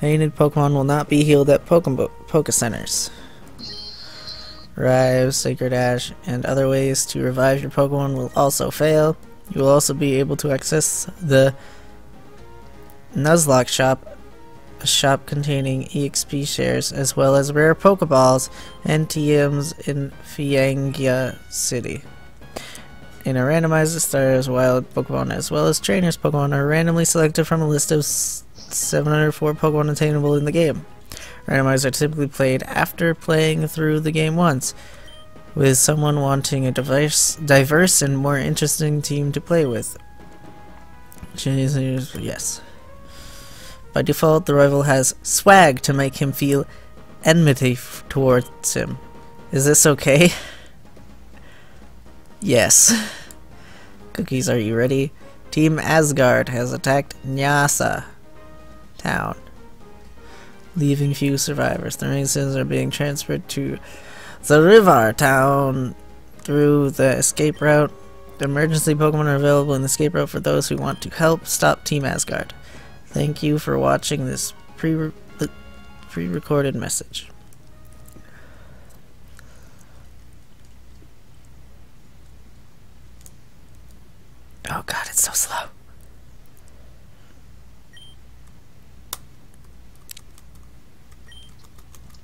Fainted Pokemon will not be healed at Pokemon Poke Centers. Revive, Sacred Ash, and other ways to revive your Pokemon will also fail. You will also be able to access the Nuzlocke shop, a shop containing EXP shares as well as rare Pokeballs and TMs in Fiangia City. In a randomized starters wild Pokemon as well as trainers Pokemon are randomly selected from a list of 704 Pokemon attainable in the game. Randomized are typically played after playing through the game once, with someone wanting a diverse, diverse and more interesting team to play with. Yes. By default, the rival has swag to make him feel enmity towards him. Is this okay? yes. Cookies, are you ready? Team Asgard has attacked Nyasa town leaving few survivors. The remaining citizens are being transferred to the Rivar town through the escape route. Emergency Pokemon are available in the escape route for those who want to help stop Team Asgard. Thank you for watching this pre pre-recorded message. Oh god, it's so slow.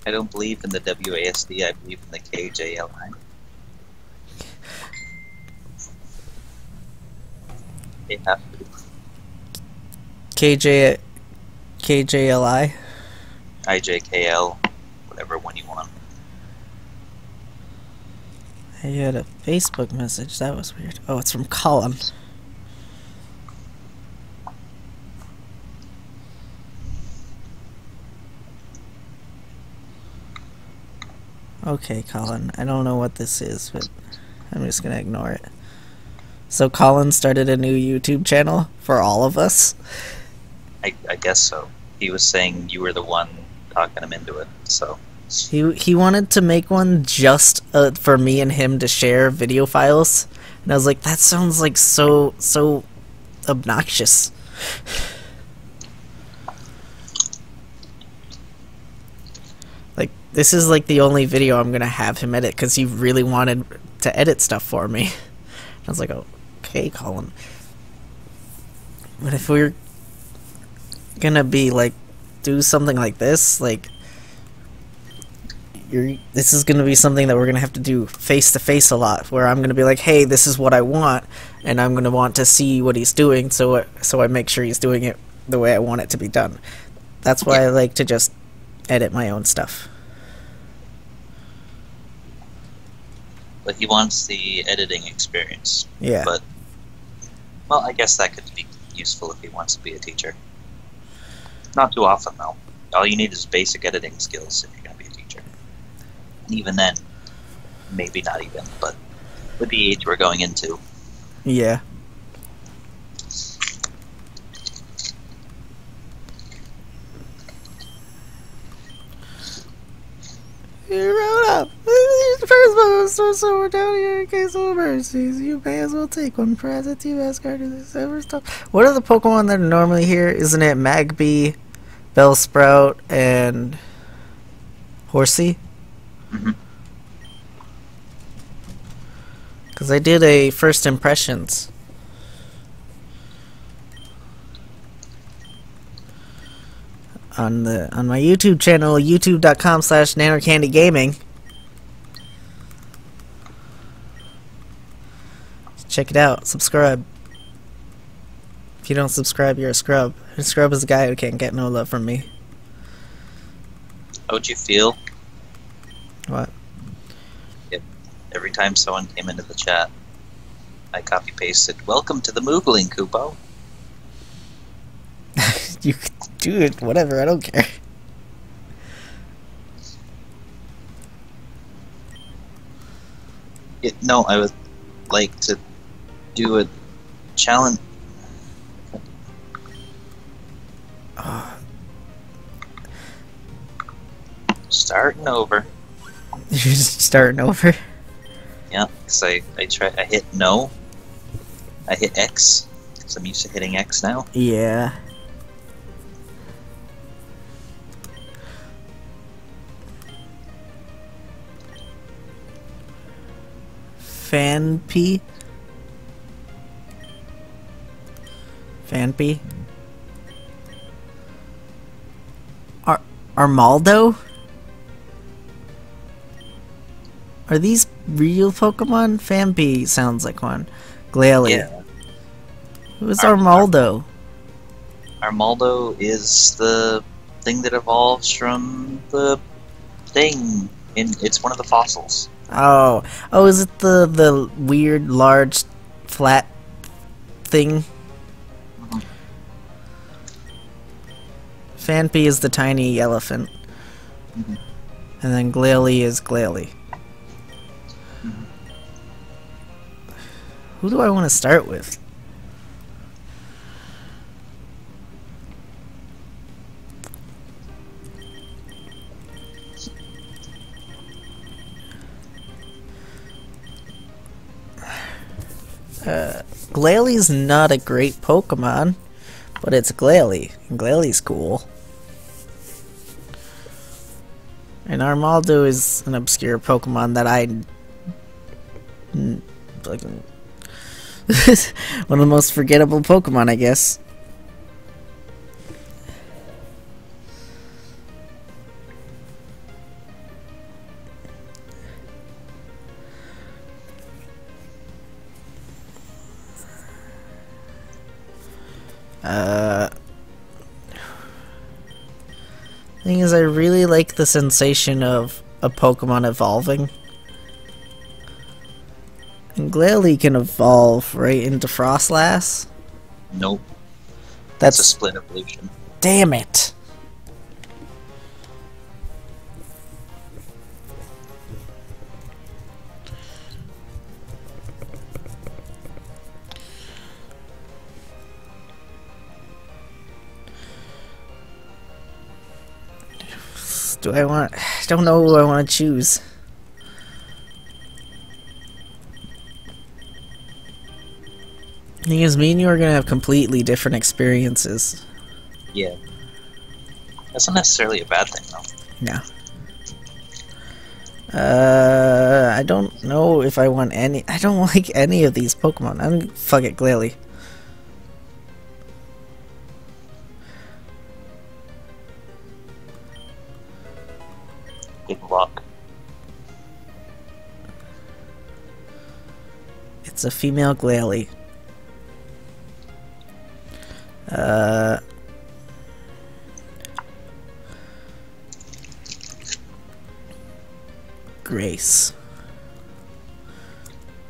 I don't believe in the WASD, I believe in the KJLI. Have. KJ KJLI? IJKL, whatever one you want. I had a Facebook message, that was weird. Oh, it's from Colin. Okay, Colin. I don't know what this is, but I'm just gonna ignore it. So Colin started a new YouTube channel for all of us. I, I guess so. He was saying you were the one talking him into it, so. He he wanted to make one just uh, for me and him to share video files, and I was like, that sounds like so so obnoxious. This is like the only video I'm gonna have him edit because he really wanted to edit stuff for me. I was like, okay, Colin. But if we're gonna be like, do something like this, like, you're, this is gonna be something that we're gonna have to do face to face a lot. Where I'm gonna be like, hey, this is what I want, and I'm gonna want to see what he's doing, so uh, so I make sure he's doing it the way I want it to be done. That's why I like to just edit my own stuff. But he wants the editing experience. Yeah. But well, I guess that could be useful if he wants to be a teacher. Not too often though. All you need is basic editing skills if you're going to be a teacher. And even then, maybe not even. But with the age we're going into. Yeah. You wrote up. So, so we're down here in case of emergencies. You may as well take one at Team Asgard to this ever stop. What are the Pokemon that are normally here? Isn't it Magby, Bellsprout, and Horsey? Because mm-hmm. I did a first impressions. On the on my YouTube channel, youtube.com slash nannercandygaming. Check it out. Subscribe. If you don't subscribe, you're a scrub. A scrub is a guy who can't get no love from me. How would you feel? What? If every time someone came into the chat, I copy pasted, Welcome to the Moogling, Kupo. you do it, whatever, I don't care. It, no, I would like to do a challenge. Uh, starting over. You're just starting over? Yeah, because I, I, try, I hit no. I hit X, because I'm used to hitting X now. Yeah. Phanpy. Phanpy. Ar Armaldo? Are these real Pokemon? Phanpy sounds like one. Glalie. Yeah. Who is Ar- Armaldo? Armaldo is the thing that evolves from the thing. In it's one of the fossils. Oh, oh, is it the the weird large flat thing? Mhm. Phanpy is the tiny elephant, Mhm. and then Glalie is Glalie. Mhm. Who do I want to start with? Uh, not a great Pokemon, but it's Glalie, Glalie's cool. And Armaldo is an obscure Pokemon that I... One of the most forgettable Pokemon, I guess. Uh. Thing is, I really like the sensation of a Pokemon evolving. And Glalie can evolve right into Froslass. Nope. That's a split evolution. damn it. Do I want? I don't know who I want to choose. Thing is, me and you are gonna have completely different experiences. Yeah. That's not necessarily a bad thing though. No. Uh, I don't know if I want any. I don't like any of these Pokemon. I'm fuck it, Glalie. Good luck. It's a female Glalie. Uh. Grace.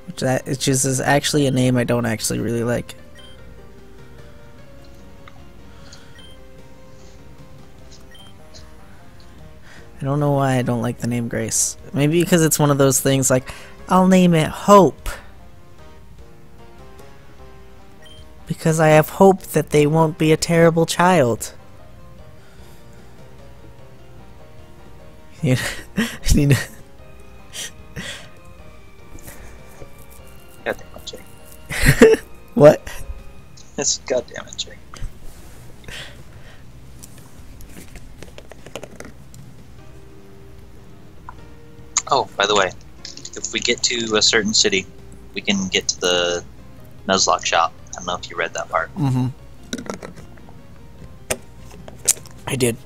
Which that which is actually a name I don't actually really like. I don't know why I don't like the name Grace. Maybe because it's one of those things like, I'll name it Hope. Because I have hope that they won't be a terrible child. You know, God damn it, Jake. what? That's goddamn it, Jake. Oh, by the way, if we get to a certain city, we can get to the Nuzlocke shop. I don't know if you read that part. Mm-hmm. I did.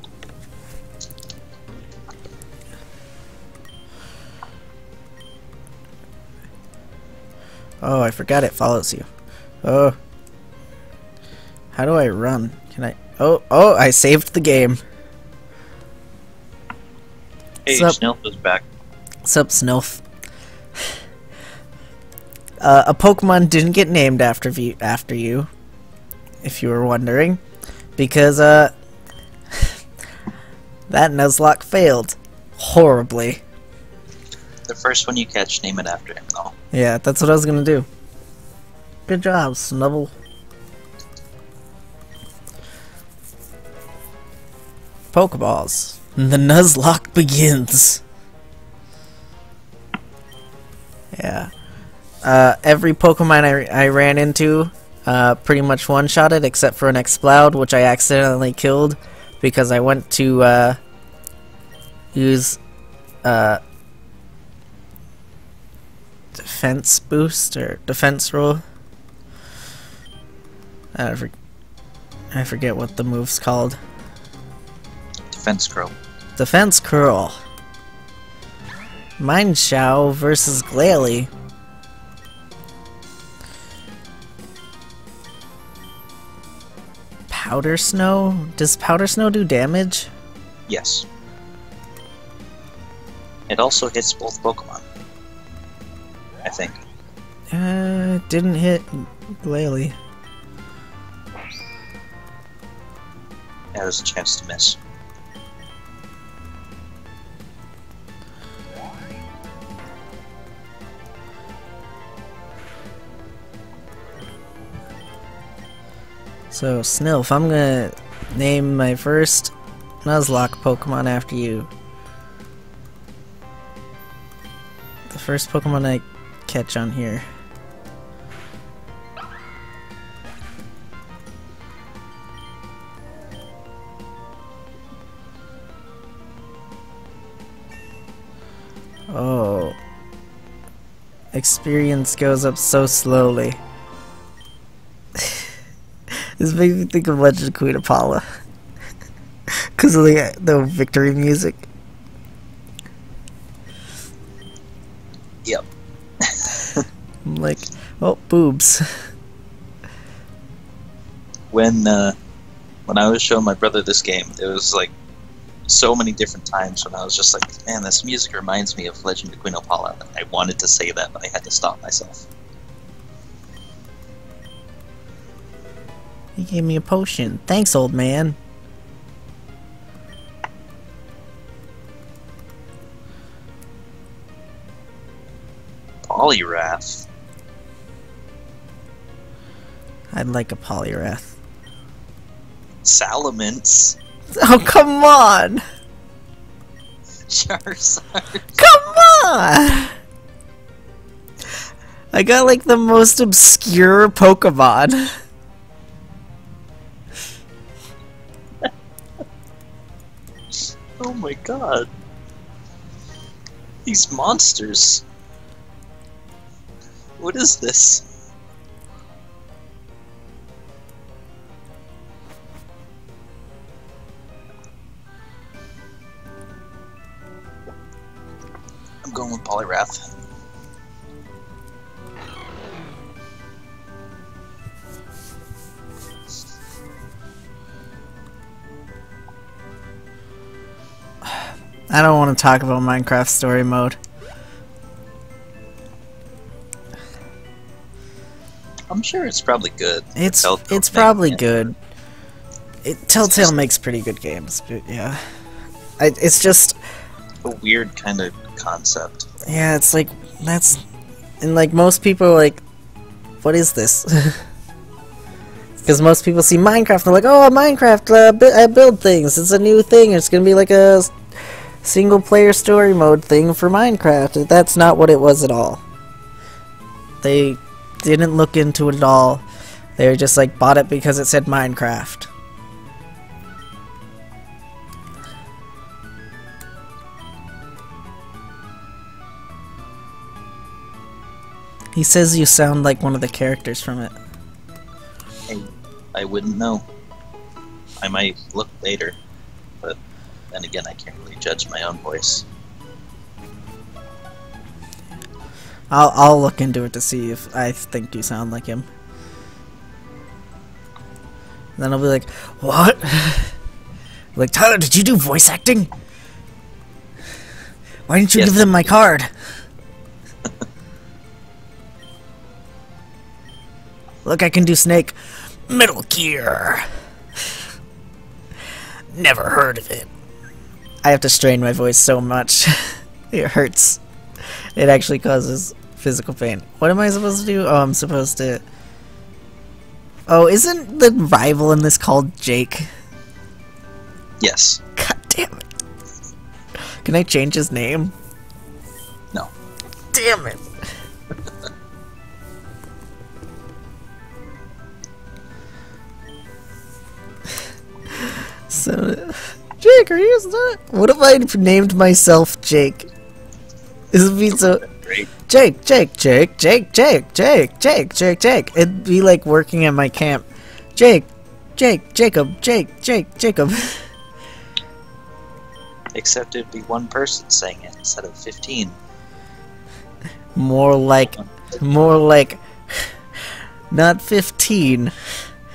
Oh, I forgot it follows you. Oh. How do I run? Can I? Oh, oh, I saved the game. Hey, Sup? Snilf is back. Sup, Snilf? Uh, a Pokemon didn't get named after you, after you, if you were wondering, because uh, that Nuzlocke failed horribly. The first one you catch, name it after him, though. Yeah, that's what I was gonna do. Good job, Snubble. Pokeballs. The Nuzlocke begins. Yeah. Uh, every Pokemon I, I ran into uh, pretty much one-shotted except for an Exploud, which I accidentally killed because I went to uh, use uh, defense boost or defense roll. I, for, I forget what the move's called. Defense curl. Defense curl. Mind Shao versus Glalie. Powder Snow? Does Powder Snow do damage? Yes. It also hits both Pokemon. I think. Uh, didn't hit Glalie. Yeah, there's a chance to miss. So, Snilf, I'm gonna name my first Nuzlocke Pokemon after you. The first Pokemon I catch on here. Oh. Experience goes up so slowly. this makes me think of Legend of Queen Opala. Because of the, the victory music. Yep. I'm like, oh, boobs. When uh, when I was showing my brother this game, it was like so many different times when I was just like, man, this music reminds me of Legend of Queen Opala. I wanted to say that, but I had to stop myself. He gave me a potion. Thanks, old man. Poliwrath. I'd like a Poliwrath. Salamence. Oh, come on! Charizard. Come on! I got like the most obscure Pokemon. Oh my god. These monsters. What is this? I'm going with Poliwrath. I don't want to talk about Minecraft story mode. I'm sure it's probably good. It's it's probably good. It, Telltale makes pretty good games, but yeah, I, it's just A weird kind of concept. yeah, it's like that's and like most people are like, what is this? Because most people see Minecraft, they're like, oh, Minecraft, uh, I build things. It's a new thing. It's gonna be like a single player story mode thing for Minecraft. That's not what it was at all. They didn't look into it at all. They just like bought it because it said Minecraft. He says you sound like one of the characters from it. I, I wouldn't know. I might look later, then again, I can't really judge my own voice. I'll I'll look into it to see if I think you sound like him. then I'll be like, "What?" like, Tyler, did you do voice acting? Why didn't you Yes. give them my card? Look, I can do Snake. Metal Gear. Never heard of it. I have to strain my voice so much. it hurts. It actually causes physical pain. What am I supposed to do? Oh, I'm supposed to. Oh, isn't the rival in this called Jake? Yes. God damn it. Can I change his name? No. Damn it. so, Jake, are you not? What if I named myself Jake? This would be so. Great. Jake, Jake, Jake, Jake, Jake, Jake, Jake, Jake, Jake. It'd be like working at my camp. Jake, Jake, Jacob, Jake, Jake, Jacob. Except it'd be one person saying it instead of 15. More like, more like, not 15,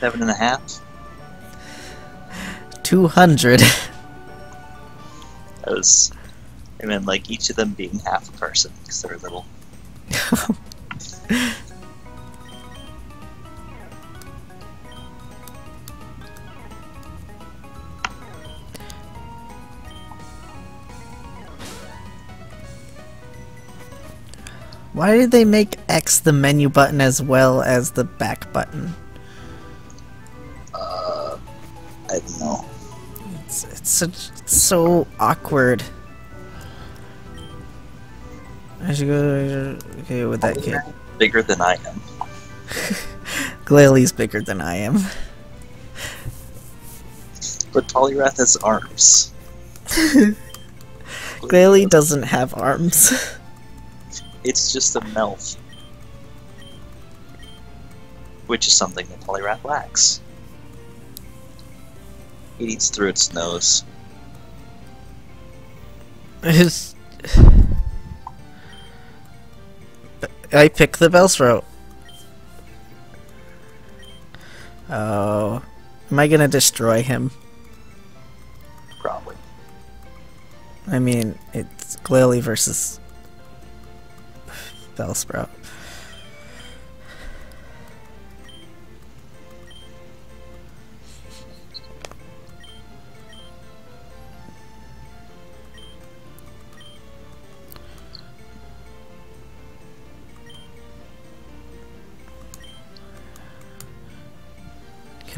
Seven and a half? 200. I mean, like each of them being half a person because they're little. Why did they make X the menu button as well as the back button? Uh, I don't know. It's, it's such it's so awkward. I should go okay with that kid. Bigger than I am. Glalie bigger than I am. But Poliwrath has arms. Glalie doesn't have arms. It's just a mouth. Which is something that Poliwrath lacks. It eats through its nose. His... I pick the Bellsprout. Oh. Am I gonna destroy him? Probably. I mean, it's Glalie versus Bellsprout.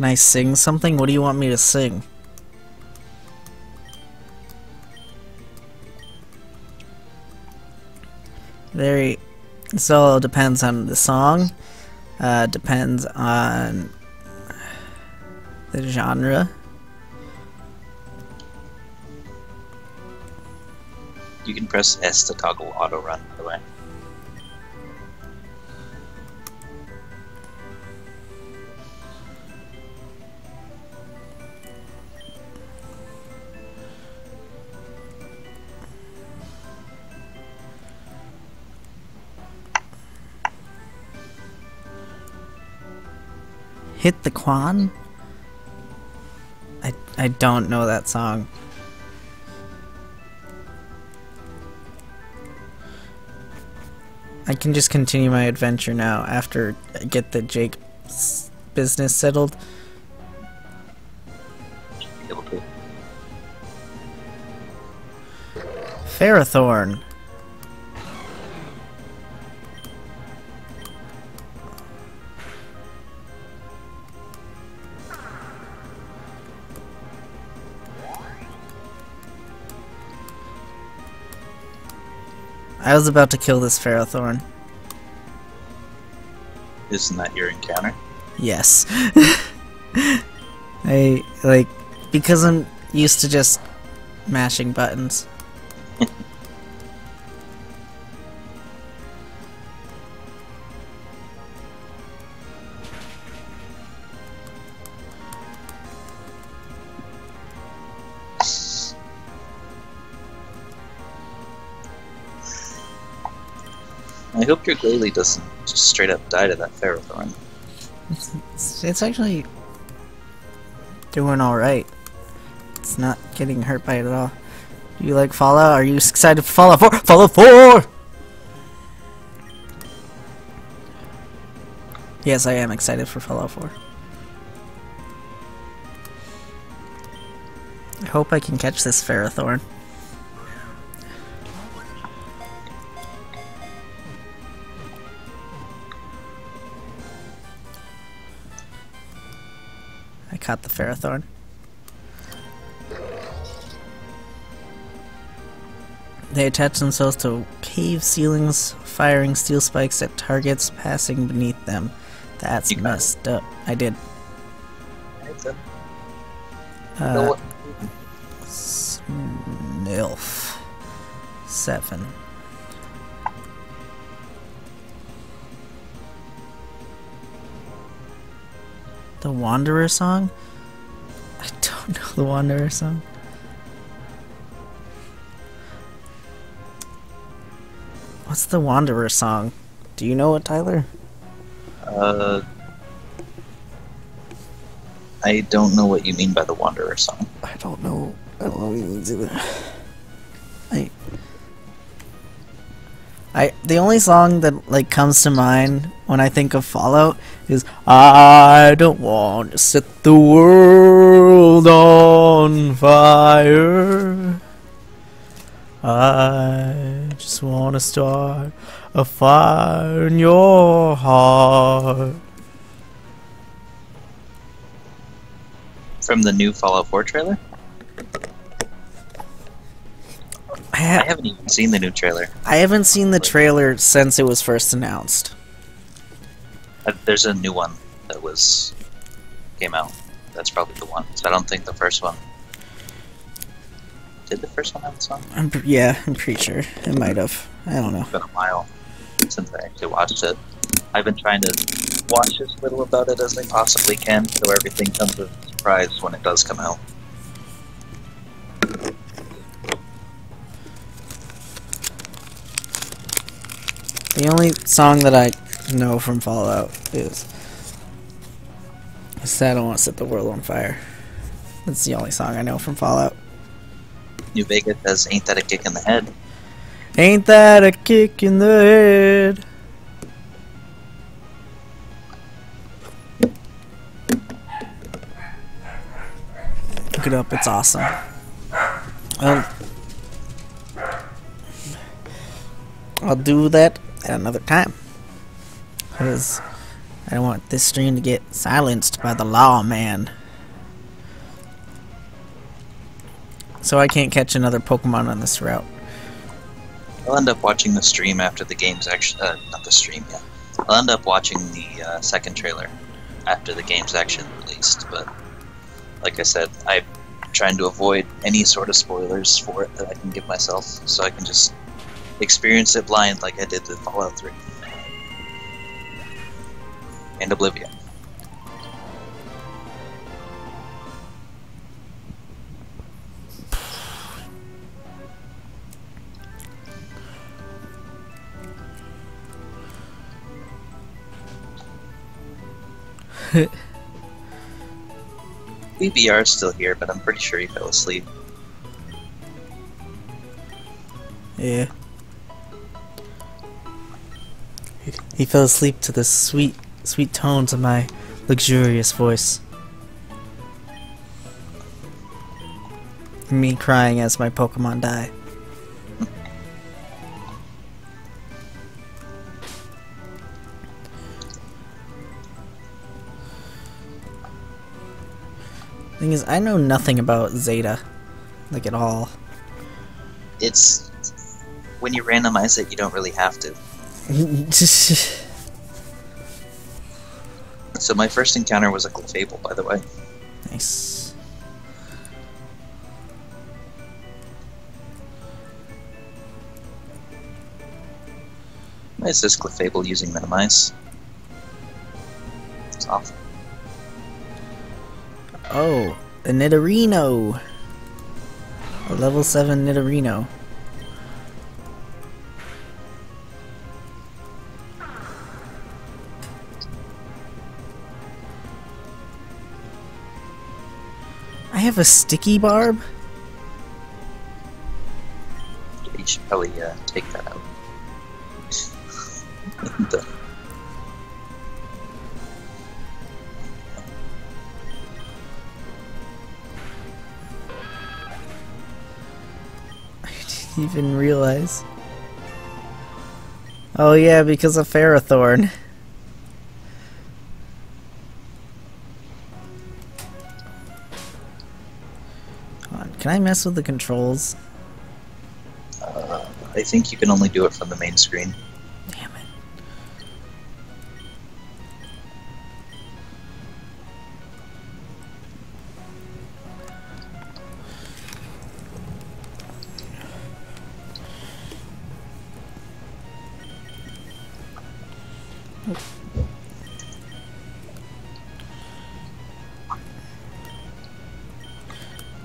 Can I sing something? What do you want me to sing? Very. This all depends on the song. Uh, depends on the genre. You can press S to toggle auto run, by the way. Hit the Quan? I, I don't know that song. I can just continue my adventure now after I get the Jake business settled. Ferrothorn. I was about to kill this Ferrothorn. Isn't that your encounter? Yes. I like because I'm used to just mashing buttons. I hope your Glalie doesn't just straight up die to that Ferrothorn. It's, it's actually doing all right. It's not getting hurt by it at all. Do you like Fallout? Are you excited for Fallout 4? Fallout 4! Yes, I am excited for Fallout 4. I hope I can catch this Ferrothorn. Caught the Ferrothorn. They attach themselves to cave ceilings, firing steel spikes at targets passing beneath them. That's You messed up. I did. Uh, No, Snilf. Seven. The Wanderer song? I don't know the Wanderer song. What's the Wanderer song? Do you know it, Tyler? Uh, I don't know what you mean by the Wanderer song. I don't know. I don't know what he means either. I, I the only song that like comes to mind when I think of Fallout is I don't want to set the world on fire. I just want to start a fire in your heart. From the new Fallout 4 trailer? I, I haven't even seen the new trailer. I haven't seen the trailer since it was first announced. Uh, There's a new one that was came out. That's probably the one. So I don't think the first one. Did the first one have a song? I'm yeah, I'm pretty sure it might have. I don't know. It's been a while since I actually watched it. I've been trying to watch as little about it as I possibly can, so everything comes as a surprise when it does come out. The only song that I know from Fallout is is I don't want to set the world on fire. That's the only song I know from Fallout. New Vegas says, "Ain't that a kick in the head?" Ain't that a kick in the head? Look it up, it's awesome. Um, I'll do that at another time. Because I don't want this stream to get silenced by the lawman. So I can't catch another Pokemon on this route. I'll end up watching the stream after the game's actually uh, not the stream yeah. I'll end up watching the uh, second trailer after the game's actually released. But like I said, I'm trying to avoid any sort of spoilers for it that I can give myself, so I can just experience it blind like I did with Fallout 3 and Oblivion. BBR is still here, but I'm pretty sure he fell asleep. Yeah. He- He fell asleep to the sweet, sweet tones of my luxurious voice. Me crying as my Pokemon die. Thing is, I know nothing about Zeta, like at all. It's when you randomize it, you don't really have to. So my first encounter was a Clefable, by the way. nice. Why is this Clefable using Minimize? It's awful. Oh, the Nidorino. A level 7 Nidorino. Have a sticky barb? You should probably uh, take that out. The- I didn't even realize. Oh yeah, because of Ferrothorn. Can I mess with the controls? Uh, I think you can only do it from the main screen. Damn it.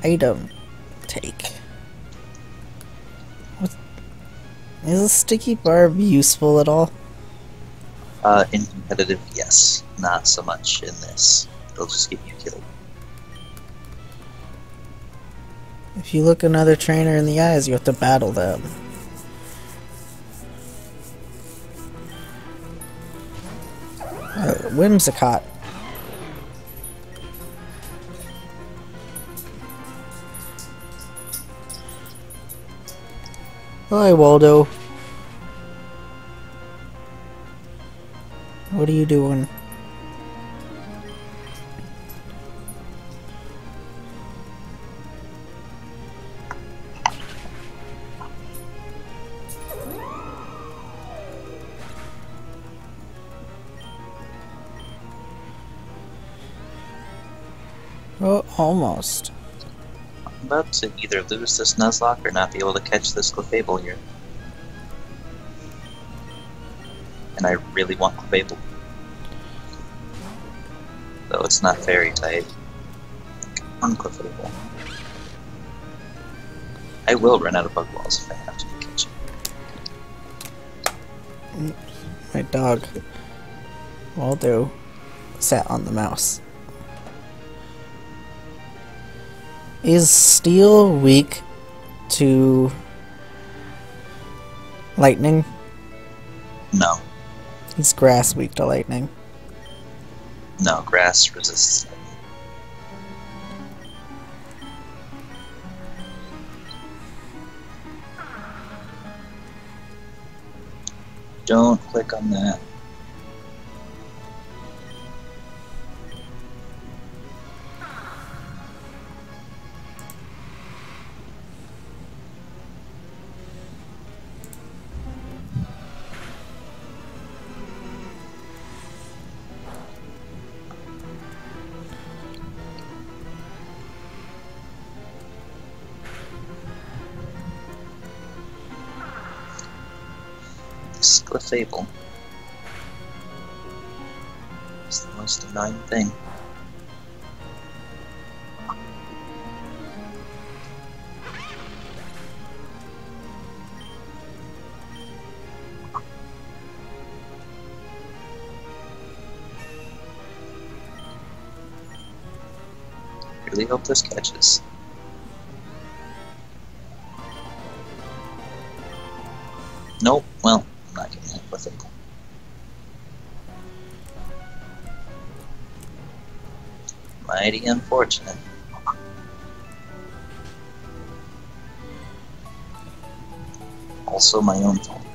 item. Is a sticky barb useful at all? Uh, in competitive, yes. Not so much in this. It'll just get you killed. If you look another trainer in the eyes, you have to battle them. Uh, Whimsicott. Hi, Waldo. What are you doing? Oh, almost. I'm about to either lose this Nuzlocke or not be able to catch this Clefable here. And I really want Clefable. It's not fairy type. On I will run out of bug walls if I have to catch it. My dog, Waldo, sat on the mouse. Is steel weak to lightning? No. Is grass weak to lightning? No, grass resists lightning. Don't click on that. Clefable is the most annoying thing. Really hope this catches. Mighty unfortunate. Also my own fault.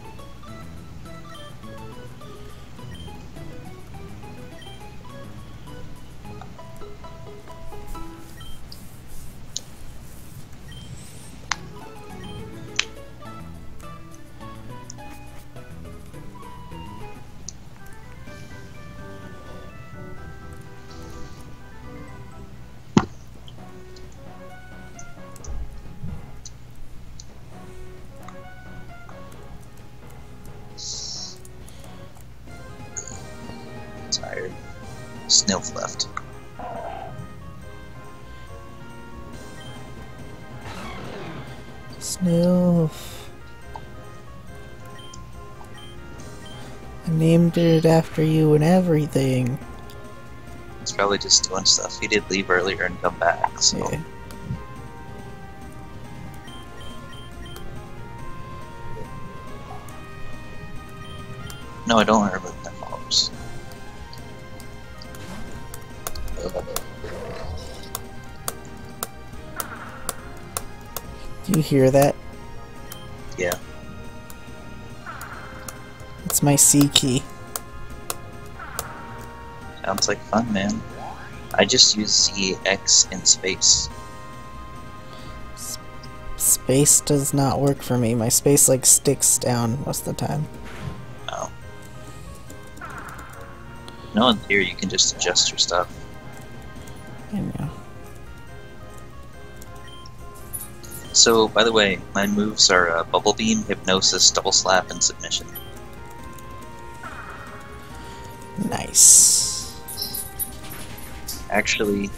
Snilf. I named it after you and everything. He's probably just doing stuff. He did leave earlier and come back, so Yeah. no, I don't remember you hear that? Yeah, It's my C key. sounds like fun, man. I just use CX in space. Space does not work for me. My space like sticks down most of the time. Oh. No, in here you can just adjust your stuff. So, by the way, my moves are uh, Bubble Beam, Hypnosis, Double Slap, and Submission. Nice. Actually,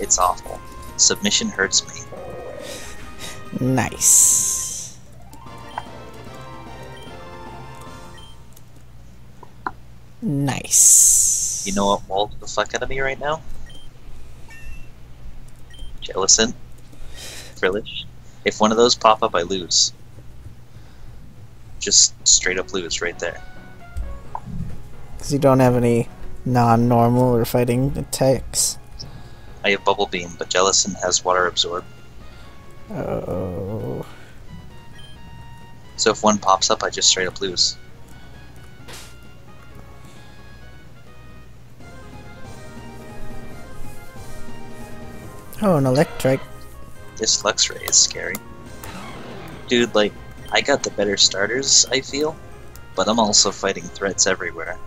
it's awful. Submission hurts me. Nice. Nice. You know what walled the fuck out of me right now? Jellicent. Frillish. If one of those pop up, I lose. Just straight up lose right there. Because you don't have any non-normal or fighting attacks. I have Bubble Beam, but Jellicent has Water Absorb. Oh. So if one pops up, I just straight up lose. Oh, an electric. This Luxray is scary. Dude, like, I got the better starters, I feel, but I'm also fighting threats everywhere.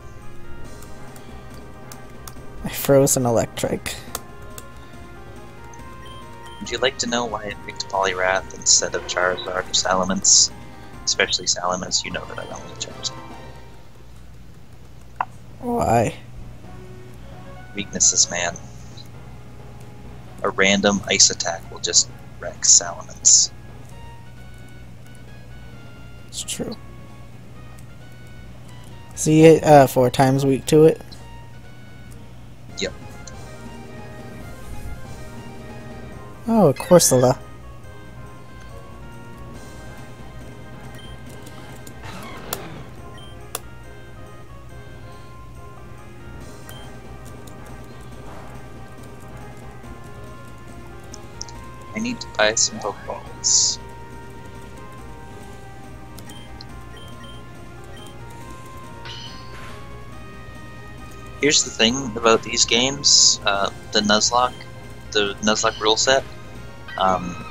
I froze an electric. Would you like to know why I picked Poliwrath instead of Charizard or Salamence? Especially Salamence, you know that I don't like Charizard. Why? Weaknesses, man. A random ice attack will just wreck Salamence. It's true. See it uh, four times weak to it. Yep. Oh, Corsola. Need to buy some Pokeballs. Here's the thing about these games, uh, the Nuzlocke, the Nuzlocke rule set, um,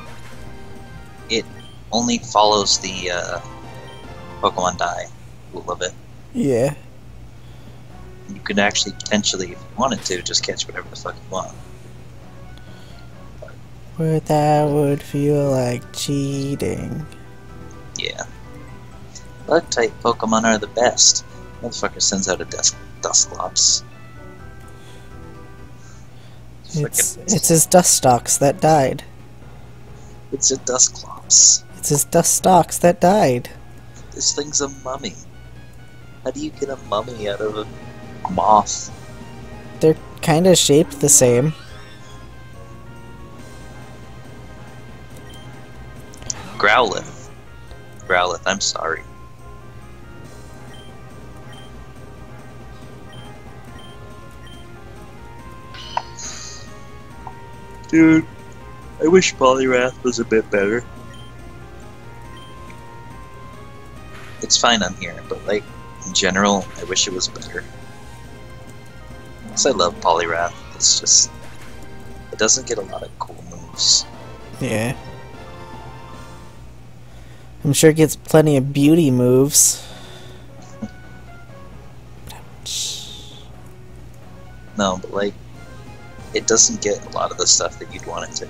it only follows the uh, Pokemon Die rule of it. Yeah. You could actually potentially, if you wanted to, just catch whatever the fuck you want. Where that would feel like cheating. Yeah. Bug type Pokemon are the best. Motherfucker sends out a Dust Dusclops. It's Frickin- it's his Dustox that died. it's a Dusclops. It's his Dustox that died. This thing's a mummy. How do you get a mummy out of a moth? They're kind of shaped the same. Growlithe. Growlithe, I'm sorry. Dude, I wish Poliwrath was a bit better. It's fine on here, but like in general, I wish it was better. Because I love Poliwrath. It's just it doesn't get a lot of cool moves. Yeah. I'm sure it gets plenty of beauty moves. No, but like it doesn't get a lot of the stuff that you'd want it to.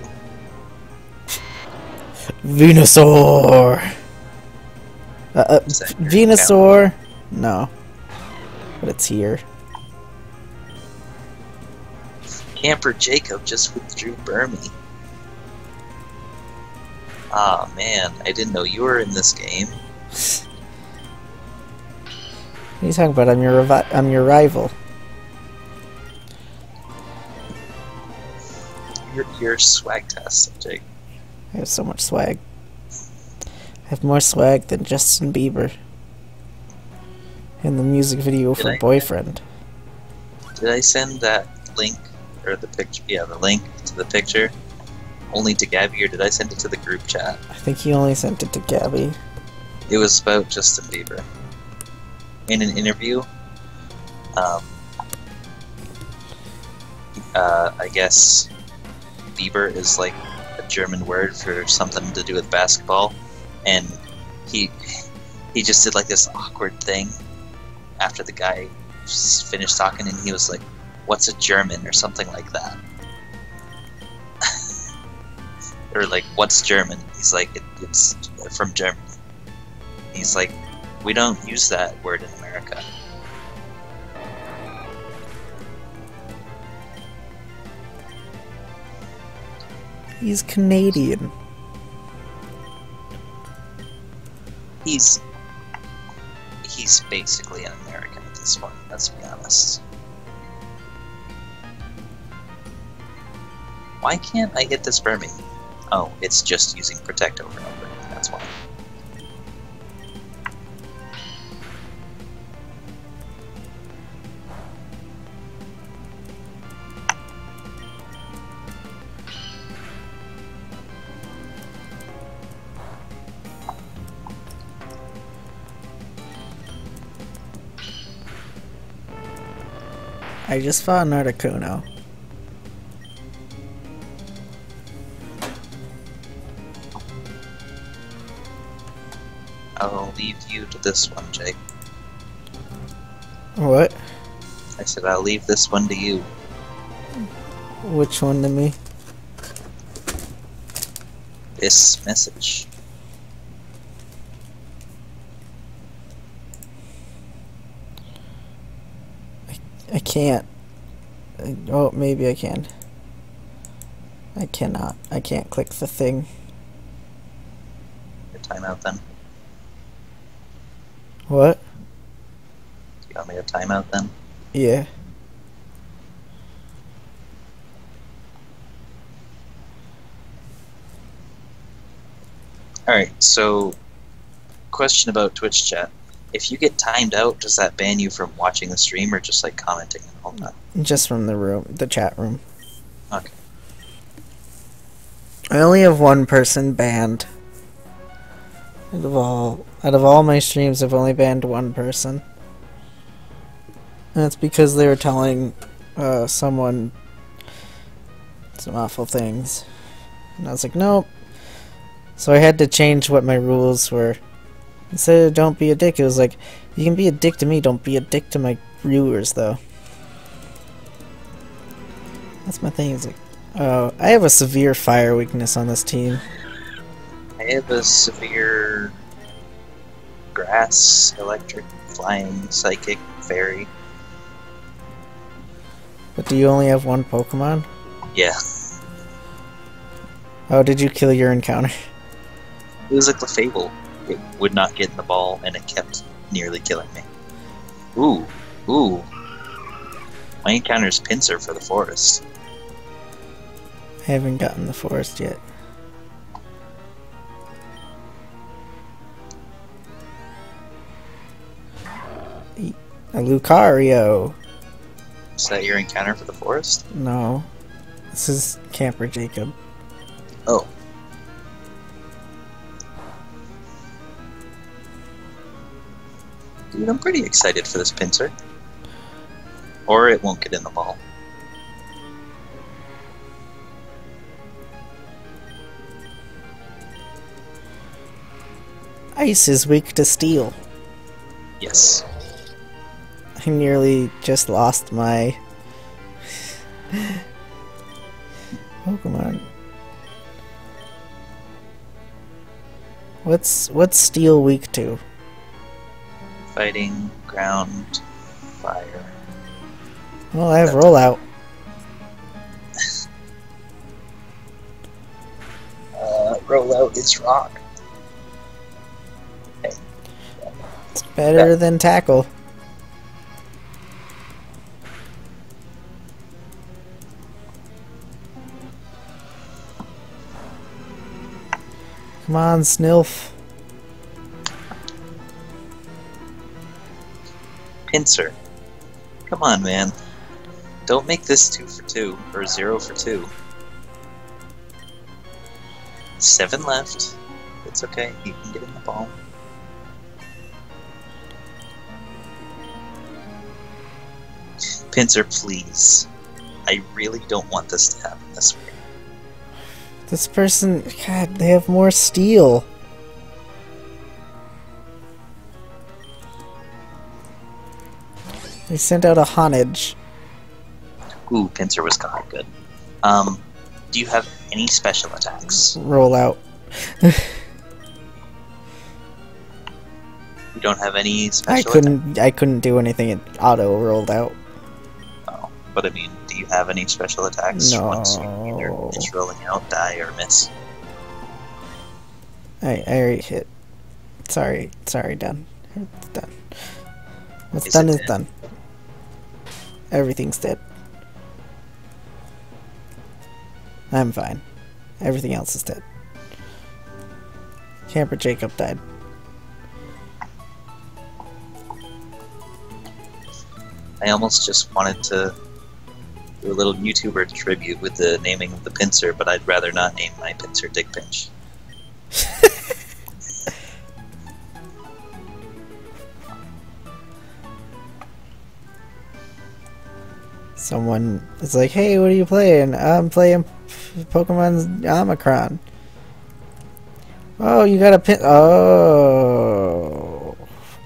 Venusaur! Uh, uh, Venusaur? No. But it's here. Camper Jacob just withdrew Burmy. Ah man, I didn't know you were in this game. What are you talking about? I'm your revi- I'm your rival. You're, you're swag test, Jake. I have so much swag. I have more swag than Justin Bieber. In the music video Did for I? Boyfriend. Did I send that link or the picture? Yeah, the link to the picture only to Gabby, or did I send it to the group chat? I think he only sent it to Gabby. It was about Justin Bieber. In an interview, um, uh, I guess Bieber is like a German word for something to do with basketball, and he he just did like this awkward thing after the guy finished talking, and he was like, "What's a German?" or something like that. Or like, "What's German?" He's like, it, "It's from Germany." He's like, we don't use that word in America. He's Canadian. He's he's basically an American at this point. Let's be honest. Why can't I get this Burmy? Oh, it's just using protect over and over. That's why. I just an Articuno. This one, Jake. What? I said I'll leave this one to you. Which one to me? This message. I I can't. I- Oh, maybe I can. I cannot. I can't click the thing. Your timeout then. What? Do you want me to timeout then? Yeah. Alright, so question about Twitch chat. If you get timed out, does that ban you from watching the stream or just like commenting and all that? Just from the room, the chat room. Okay. I only have one person banned. Out of all, out of all my streams, I've only banned one person. And that's because they were telling uh, someone some awful things. And I was like, nope. So I had to change what my rules were. Instead of don't be a dick, it was like, you can be a dick to me, don't be a dick to my viewers, though. That's my thing. Is like, oh, I have a severe fire weakness on this team. I have a severe grass, electric, flying, psychic, fairy. But do you only have one Pokemon? Yeah. Oh, did you kill your encounter? It was like the Fable. It would not get in the ball and it kept nearly killing me. Ooh, ooh. My encounter's Pinsir for the forest. I haven't gotten the forest yet. A Lucario. Is that your encounter for the forest? No. This is Camper Jacob. Oh. Dude, I'm pretty excited for this Pinsir. Or it won't get in the ball. Ice is weak to steel. Yes. I nearly just lost my Pokemon. What's what's steel weak to? Fighting, ground, fire. Well, I have rollout. Uh, rollout is rock. It's better than tackle. Come on, Snilf. Pinsir. Come on, man. Don't make this two for two, or zero for two. Seven left. It's okay, you can get in the ball. Pinsir, please. I really don't want this to happen this way. This person, God, they have more steel. They sent out a Honedge. Ooh, Pinsir was kind of good. Um, do you have any special attacks? Roll out. You don't have any special I couldn't. I couldn't do anything. It auto rolled out. Oh, but I mean, do you have any special attacks once you either No. finish rolling out, die, or miss? I, I already hit. Sorry, sorry, done. It's done. What's Is done is dead? done. Everything's dead. I'm fine. Everything else is dead. Camper Jacob died. I almost just wanted to do a little YouTuber tribute with the naming of the Pinsir, but I'd rather not name my Pinsir Dick Pinch. Someone is like, "Hey, what are you playing?" I'm playing Pokemon's Omicron. Oh, you got a pin. Oh,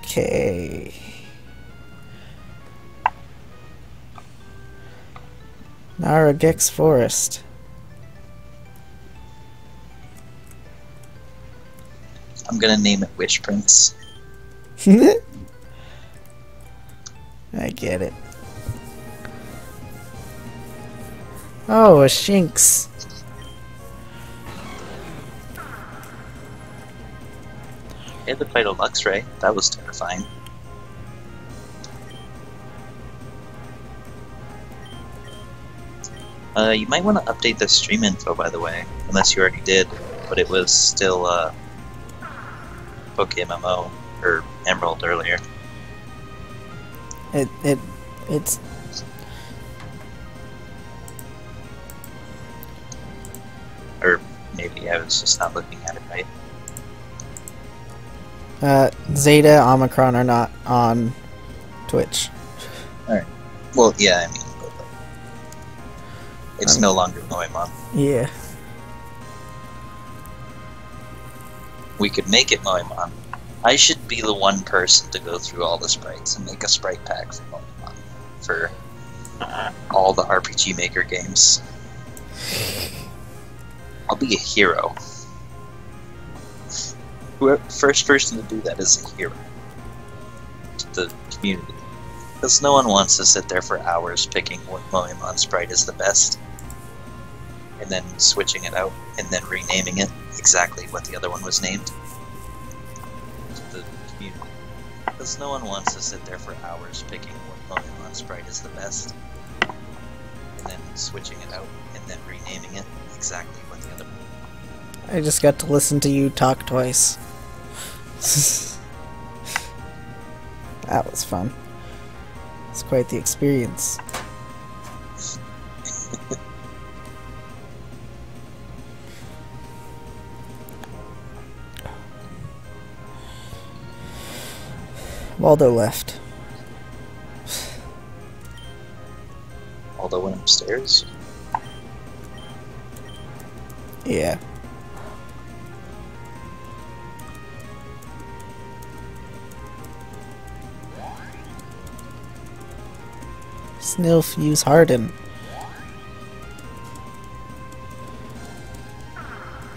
okay. Naragex Forest. I'm gonna name it Wish Prince. I get it. Oh, a Shinx. I had to fight a Luxray. That was terrifying. Uh, you might want to update the stream info, by the way, unless you already did, but it was still uh, PokeMMO or Emerald earlier. It it it's Or maybe I was just not looking at it right. uh Zeta Omicron are not on Twitch. Alright. Well, yeah, I mean, it's Um, no longer Moemon. Yeah. We could make it Moemon. I should be the one person to go through all the sprites and make a sprite pack for Moemon for all the RPG Maker games. I'll be a hero. Whoever, first person to do that is a hero to the community. Because no one wants to sit there for hours picking what Moemon sprite is the best, and then switching it out, and then renaming it exactly what the other one was named. To the community. Because no one wants to sit there for hours picking what Moemon sprite is the best, and then switching it out, and then renaming it exactly what the other one I just got to listen to you talk twice. that was fun. It's quite the experience. Waldo left. Although went upstairs. Yeah. Snilf use Harden.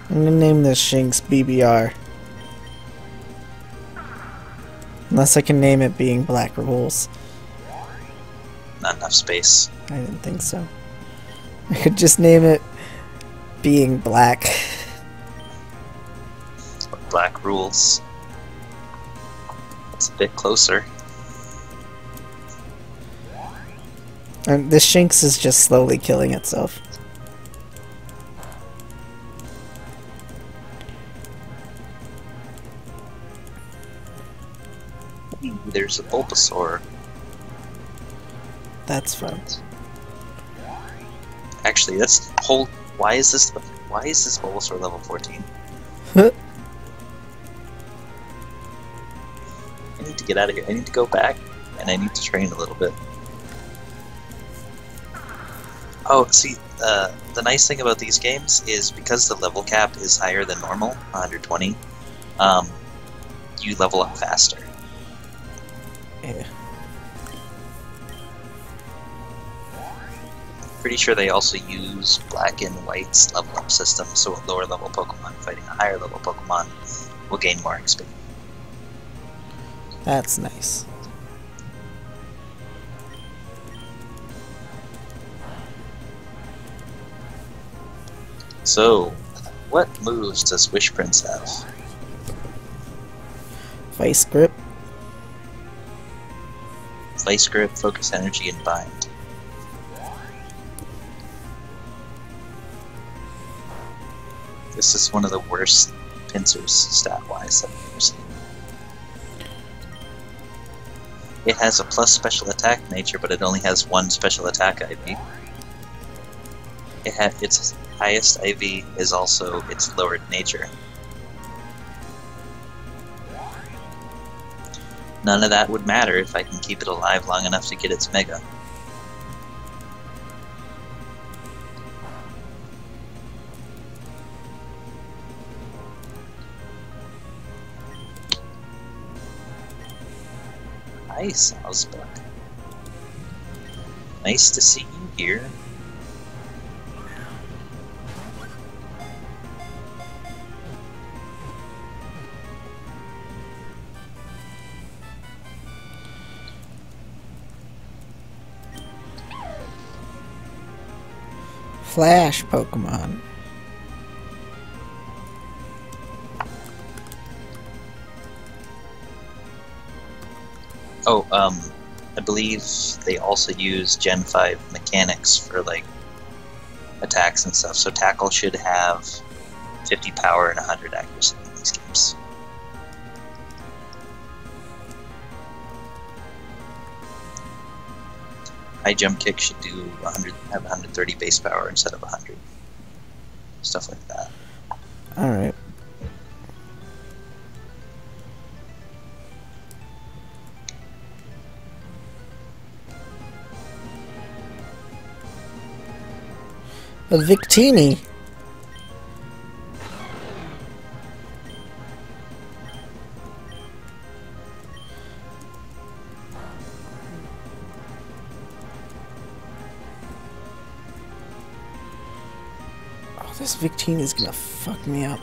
I'm gonna name this Shinx BBR. Unless I can name it being Black Rules. Not enough space. I didn't think so. I could just name it being black. Black rules. It's a bit closer. And this Shinx is just slowly killing itself. There's a Bulbasaur. That's fun. Actually, that's whole. Why is this? Why is this Bulbasaur level 14? I need to get out of here. I need to go back, and I need to train a little bit. Oh, see, uh, the nice thing about these games is because the level cap is higher than normal, 120, um, you level up faster. Yeah. Pretty sure they also use black and white's level up system, so a lower level Pokemon fighting a higher level Pokemon will gain more XP. That's nice. So, what moves does Wish Prince have? Vice grip. Vice grip, focus energy, and bind. This is one of the worst Pinsirs stat wise I've ever seen. It has a plus special attack nature, but it only has one special attack IV. It its highest IV is also its lowered nature. None of that would matter if I can keep it alive long enough to get its mega. Nice, Ausbuck. Nice to see you here. Flash Pokemon. Oh, um, I believe they also use Gen 5 mechanics for like attacks and stuff. So Tackle should have 50 power and 100 accuracy High Jump Kick should do 100, have 130 base power instead of 100. Stuff like that. Alright. A Victini. Oh, this Victini is gonna fuck me up.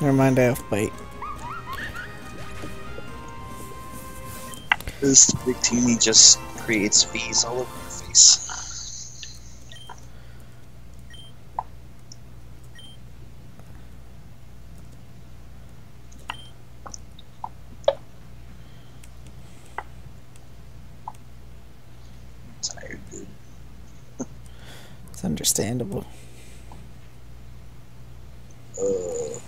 Never mind, I have bite. This Victini just creates V's all over your face. I'm tired, dude. It's understandable. Uh,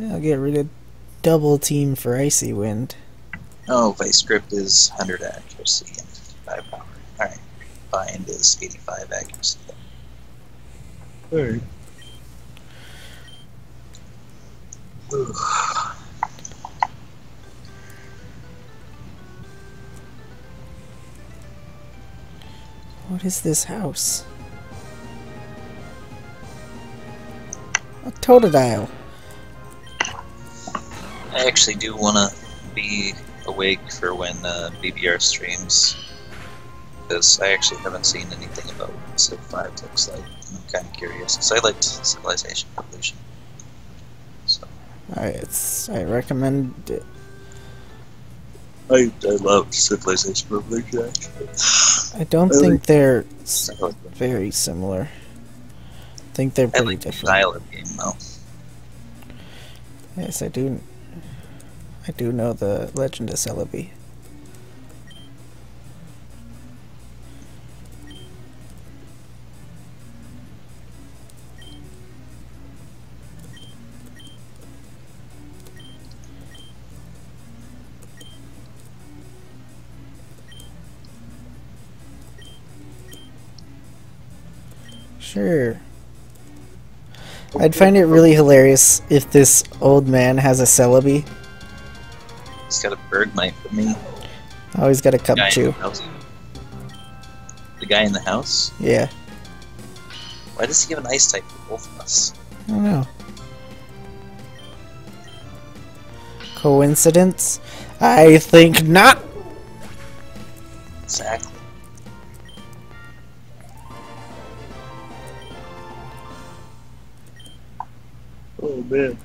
I'll get rid of double team for Icy Wind. oh, Vice Grip is 100 accuracy and 55 power. Alright. Bind is 85 accuracy. Alright. What is this house? A Totodile. I actually do want to be awake for when uh, BBR streams. Because I actually haven't seen anything about what Civ 5 looks like. I'm kind of curious. Because I liked Civilization Revolution. So, I, it's, I recommend it. I, I loved Civilization Revolution, actually. I don't I think they're very similar. I think they're I pretty like the different. style of game, though. Yes, I do. I do know the Legend of Celebi. Sure. I'd find it really hilarious if this old man has a Celebi. He's got a bird knife for me. Oh, he's got a The too. the, the guy in the house? Yeah, Why does he have an ice type for both of us? I don't know. Coincidence? I think not. Exactly. Oh man.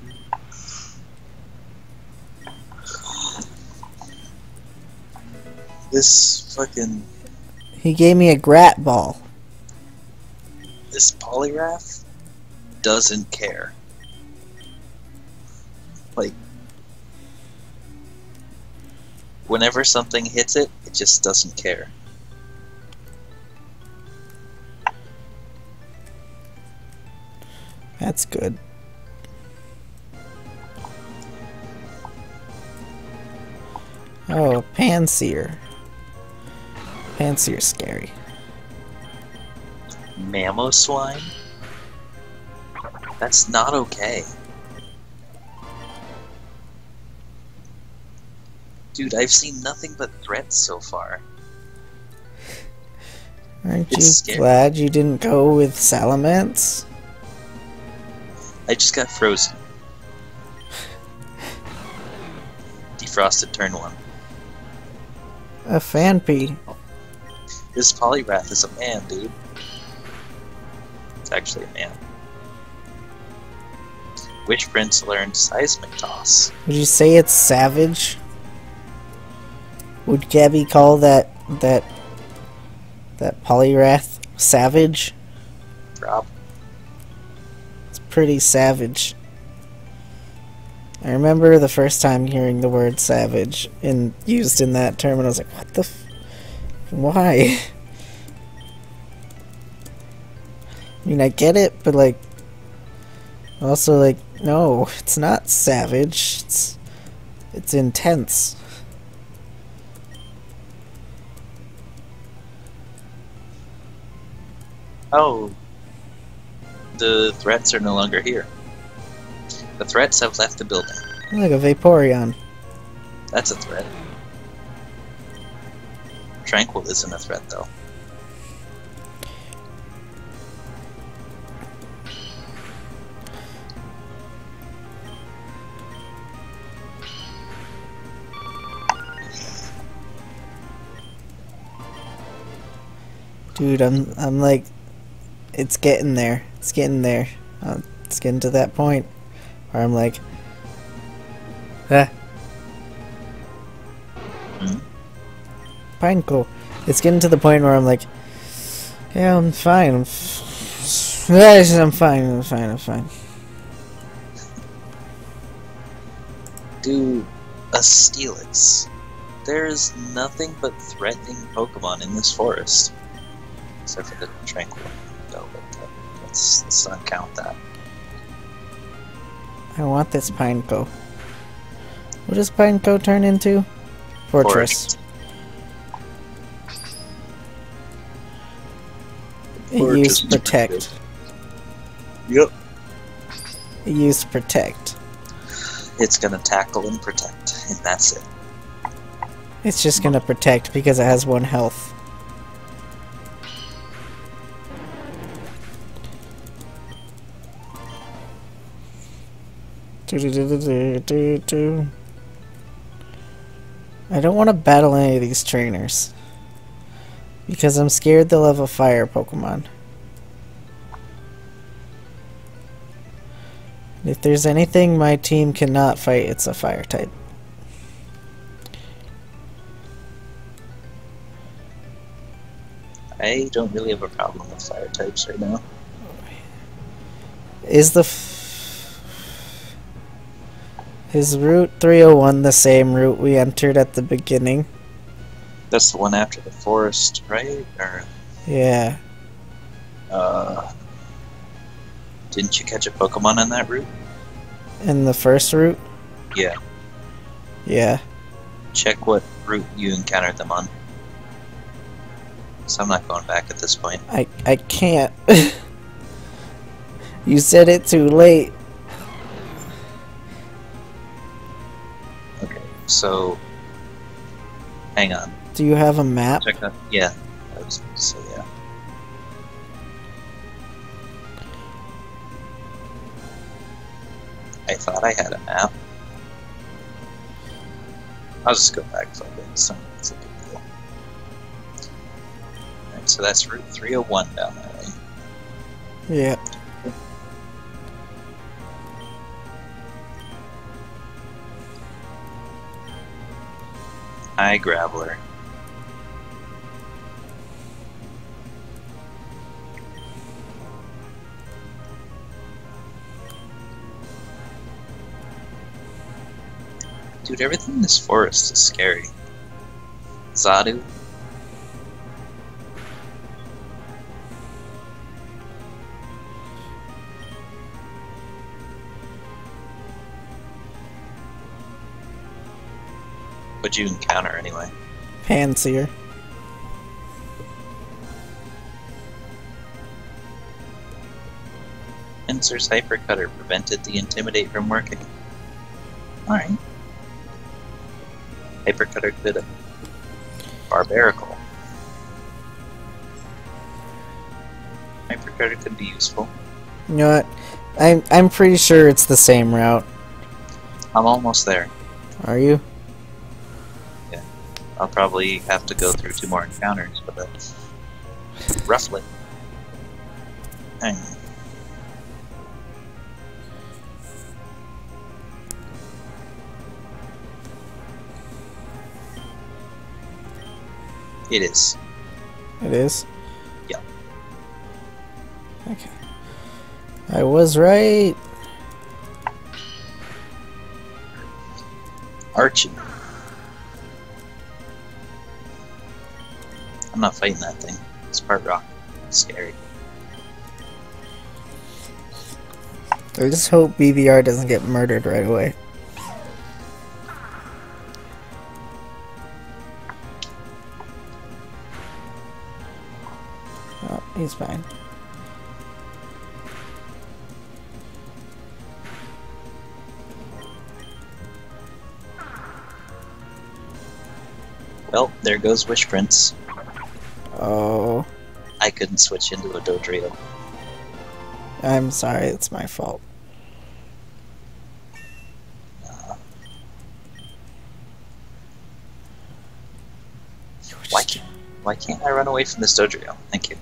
This fucking He gave me a Great Ball. this Poliwrath doesn't care. Like, whenever something hits it, it just doesn't care. That's good. Oh, Pansear. Pansear's scary. Mamoswine? That's not okay. Dude, I've seen nothing but threats so far. Aren't It's you scary. glad you didn't go with Salamence? I just got frozen. Defrosted turn one. A fan Phanpy. This Poliwrath is a man, dude. It's actually a man. Wish Prince learned seismic toss? Would you say it's savage? Would Gabby call that that that Poliwrath savage? Rob. It's pretty savage. I remember the first time hearing the word savage in used in that term, and I was like, "What the? F- why?" I mean, I get it, but like, also like, no, it's not savage. It's it's intense. Oh. The threats are no longer here. The threats have left the building. Like a Vaporeon. That's a threat. Tranquill isn't a threat, though. Dude, I'm I'm like, it's getting there. It's getting there. Uh, it's getting to that point where I'm like. Hmm? Pineco. It's getting to the point where I'm like, yeah, I'm fine. I'm, I'm fine. I'm fine. I'm fine. Do a Steelix. There's nothing but threatening Pokemon in this forest. Except for the Tranquill. No, but uh, let's, let's not count that. I want this Pineco. What does Pineco turn into? Forretress. Forest. It Forretress used protect. Yep. It used protect. It's gonna tackle and protect, and that's it. It's just gonna protect because it has one health. I don't want to battle any of these trainers. Because I'm scared they'll have a fire Pokemon. If there's anything my team cannot fight, it's a fire type. I don't really have a problem with fire types right now. Is the is Route 301 the same route we entered at the beginning? That's the one after the forest, right? Or Yeah. uh, didn't you catch a Pokemon on that route? In the first route? Yeah. Yeah. Check what route you encountered them on. So I'm not going back at this point. I I can't. you said it too late. So hang on. Do you have a map? Yeah, I was going to say yeah. I thought I had a map. I'll just go back a bit. It's not it's a big deal. Alright, so that's Route 301 down that way. Yeah. Eye Graveler. Dude, everything in this forest is scary. Zadu, What'd you encounter anyway? Pansear. Ensor's hypercutter prevented the intimidate from working. Alright. Hypercutter could barbarical. Hypercutter could be useful. You know what? I'm I'm pretty sure it's the same route. I'm almost there. Are you? I'll probably have to go through two more encounters, but that's roughly. Hang on. It is. It is. Yeah. Okay. I was right. Archie. I'm not fighting that thing. It's part rock. It's scary. I just hope BBR doesn't get murdered right away. Oh, he's fine. Well, there goes Wish Prince. Oh, I couldn't switch into a Dodrio. I'm sorry. It's my fault. Uh, why can't why can't I run away from this Dodrio? Thank you.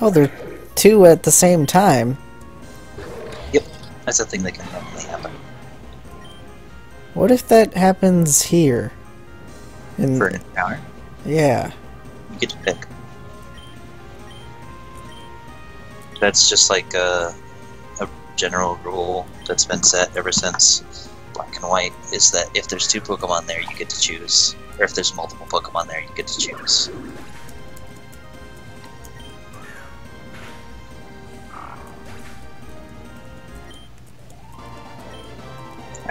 Oh, they're two at the same time. Yep, that's a thing that can normally happen What if that happens here? In, for an encounter. yeah. You get to pick. That's just like a, a general rule that's been set ever since Black and White is that if there's two Pokemon there, you get to choose. Or if there's multiple Pokemon there, you get to choose.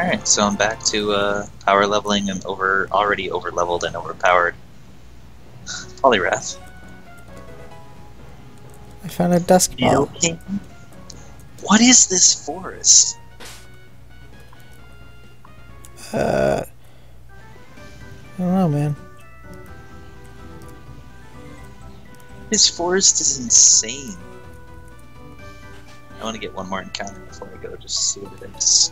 Alright, so I'm back to uh, power leveling and over already over leveled and overpowered Poliwrath. I found a dusk ball. okay? What is this forest? Uh, I don't know, man. This forest is insane. I want to get one more encounter before I go, just to see what it is.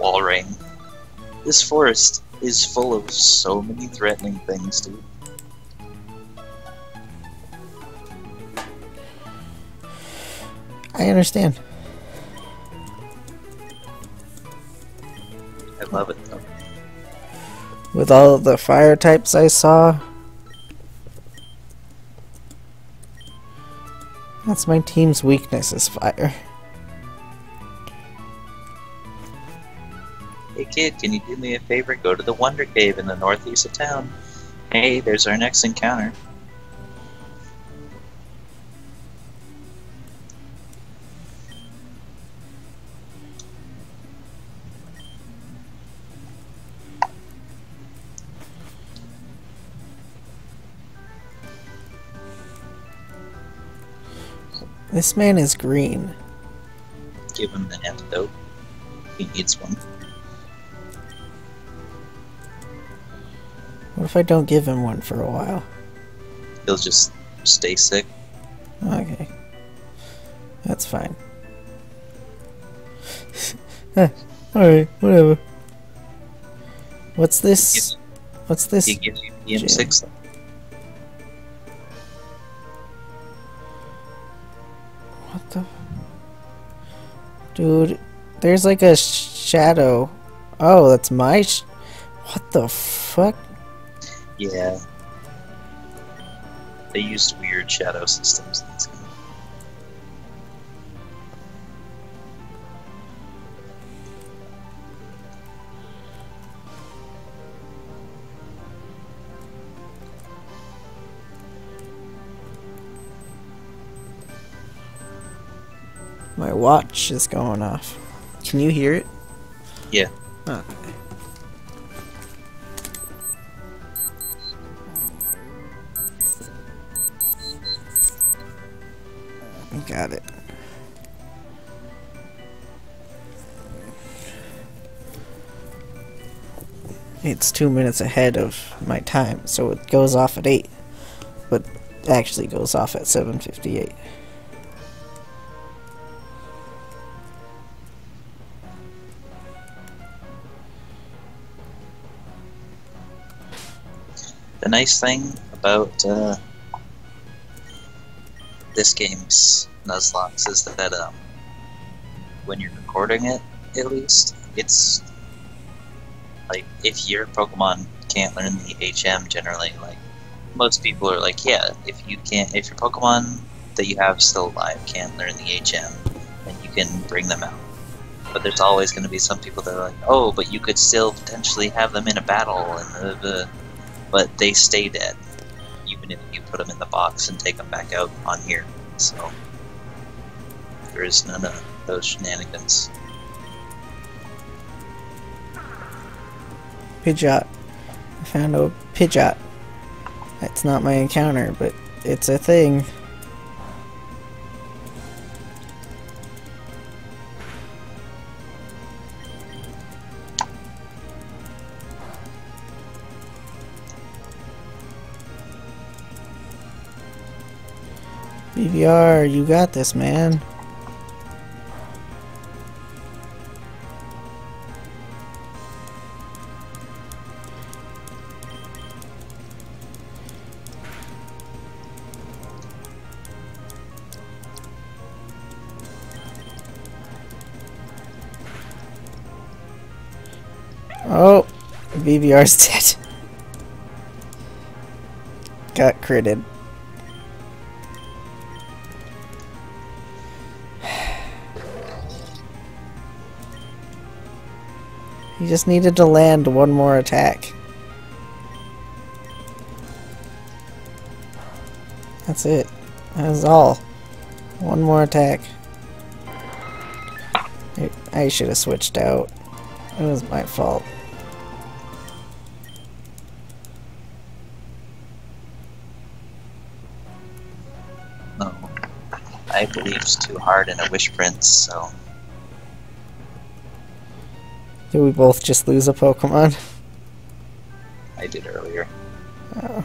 Wall ring. This forest is full of so many threatening things, dude. I understand. I love it though. With all of the fire types I saw. That's my team's weakness is fire. Hey kid, can you do me a favor? Go to the Wonder Cave in the northeast of town. Hey, there's our next encounter. This man is green. Give him the antidote. He needs one. What if I don't give him one for a while? He'll just stay sick. Okay. That's fine. Alright, whatever. What's this? What's this? He gives you PM6. What the? Dude, there's like a shadow. Oh, that's my. Sh- what the fuck? Yeah. They used weird shadow systems in this game. My watch is going off. Can you hear it? Yeah. Ah. Got it. It's two minutes ahead of my time, so it goes off at 8, but actually goes off at 7.58. The nice thing about uh, this game's Nuzlocke is that um, when you're recording it, at least, it's like if your Pokemon can't learn the HM generally, like most people are like, yeah, if you can't, if your Pokemon that you have still alive can't learn the HM, then you can bring them out. But there's always going to be some people that are like, oh, but you could still potentially have them in a battle, and but they stay dead, if you put them in the box and take them back out on here. So there is none of those shenanigans. Pidgeot. I found a Pidgeot. It's not my encounter, but it's a thing. BVR, you got this, man. Oh, BVR's dead. Got critted. He just needed to land one more attack. That's it. That's all. One more attack. I- I should have switched out. It was my fault. No, I believe it's too hard in a Wish Prince, so Did we both just lose a Pokemon? I did earlier Oh.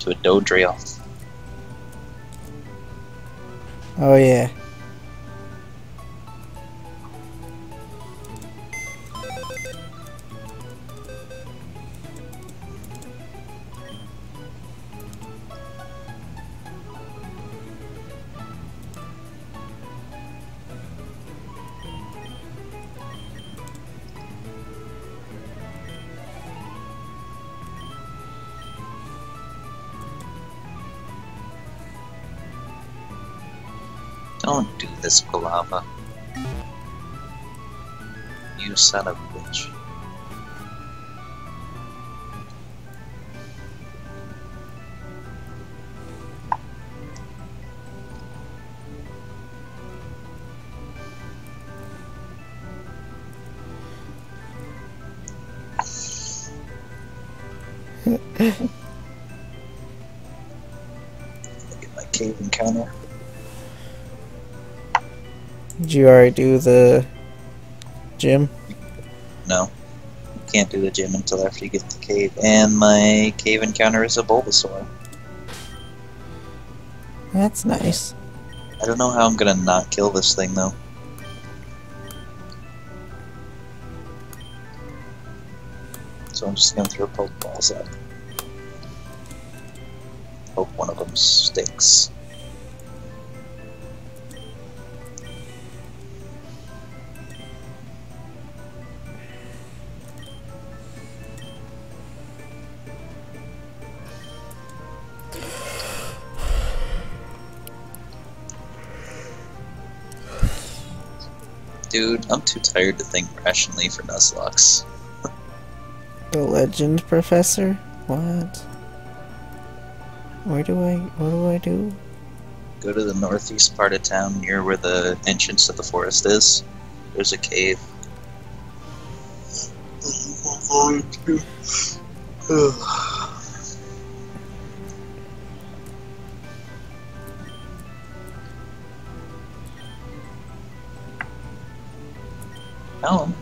to a Dodrio. Oh yeah. This, Palava. You son of a bitch. Get my cave encounter. Did you already do the gym? No. Can't do the gym until after you get the cave. And my cave encounter is a Bulbasaur. That's nice. I don't know how I'm gonna not kill this thing though. So I'm just gonna throw Pokeballs at it. Hope one of them sticks. Dude, I'm too tired to think rationally for Nuzlocks. The legend professor? What? Where do I what do I do? Go to the northeast part of town near where the entrance to the forest is. There's a cave.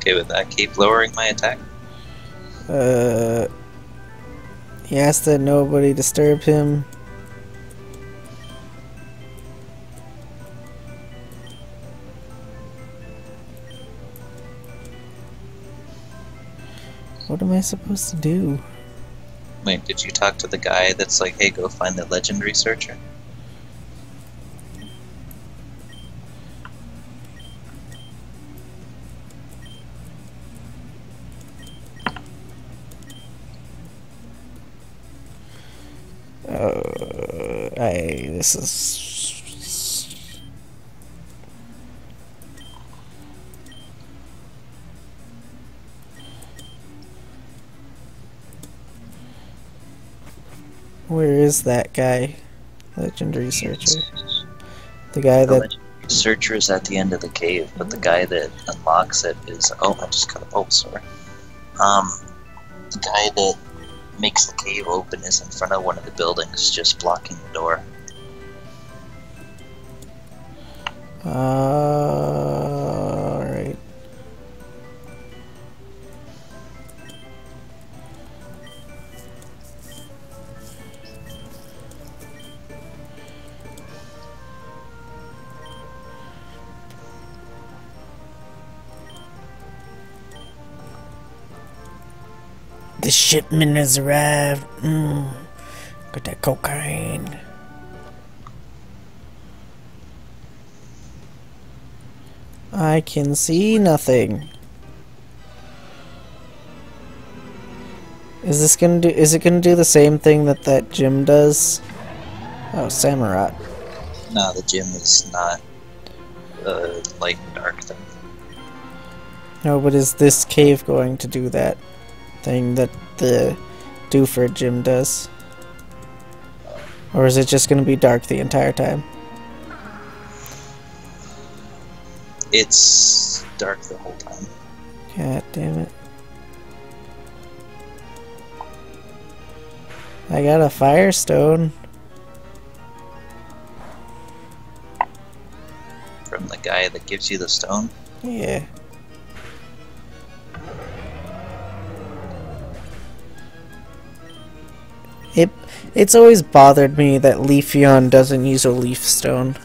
okay with that. Keep lowering my attack. Uh, he asked that nobody disturb him. What am I supposed to do? Wait, did you talk to the guy that's like, hey, go find the legend researcher? This is Where is that guy? Legend researcher. The guy The that legend researcher is at the end of the cave, but the guy that unlocks it is. Oh, I just got a Oh, sorry. Um, the guy that makes the cave open is in front of one of the buildings, just blocking the door. Alright. The shipment has arrived. Mm. Got that cocaine. I can see nothing. Is this gonna do? Is it gonna do the same thing that that gym does? Oh, Samurott. No, the gym is not a light and dark thing. No, but is this cave going to do that thing that the Doofer gym does? Or is it just gonna be dark the entire time? It's dark the whole time. God damn it. I got a firestone. From the guy that gives you the stone. Yeah. It it's always bothered me that Leafeon doesn't use a leaf stone.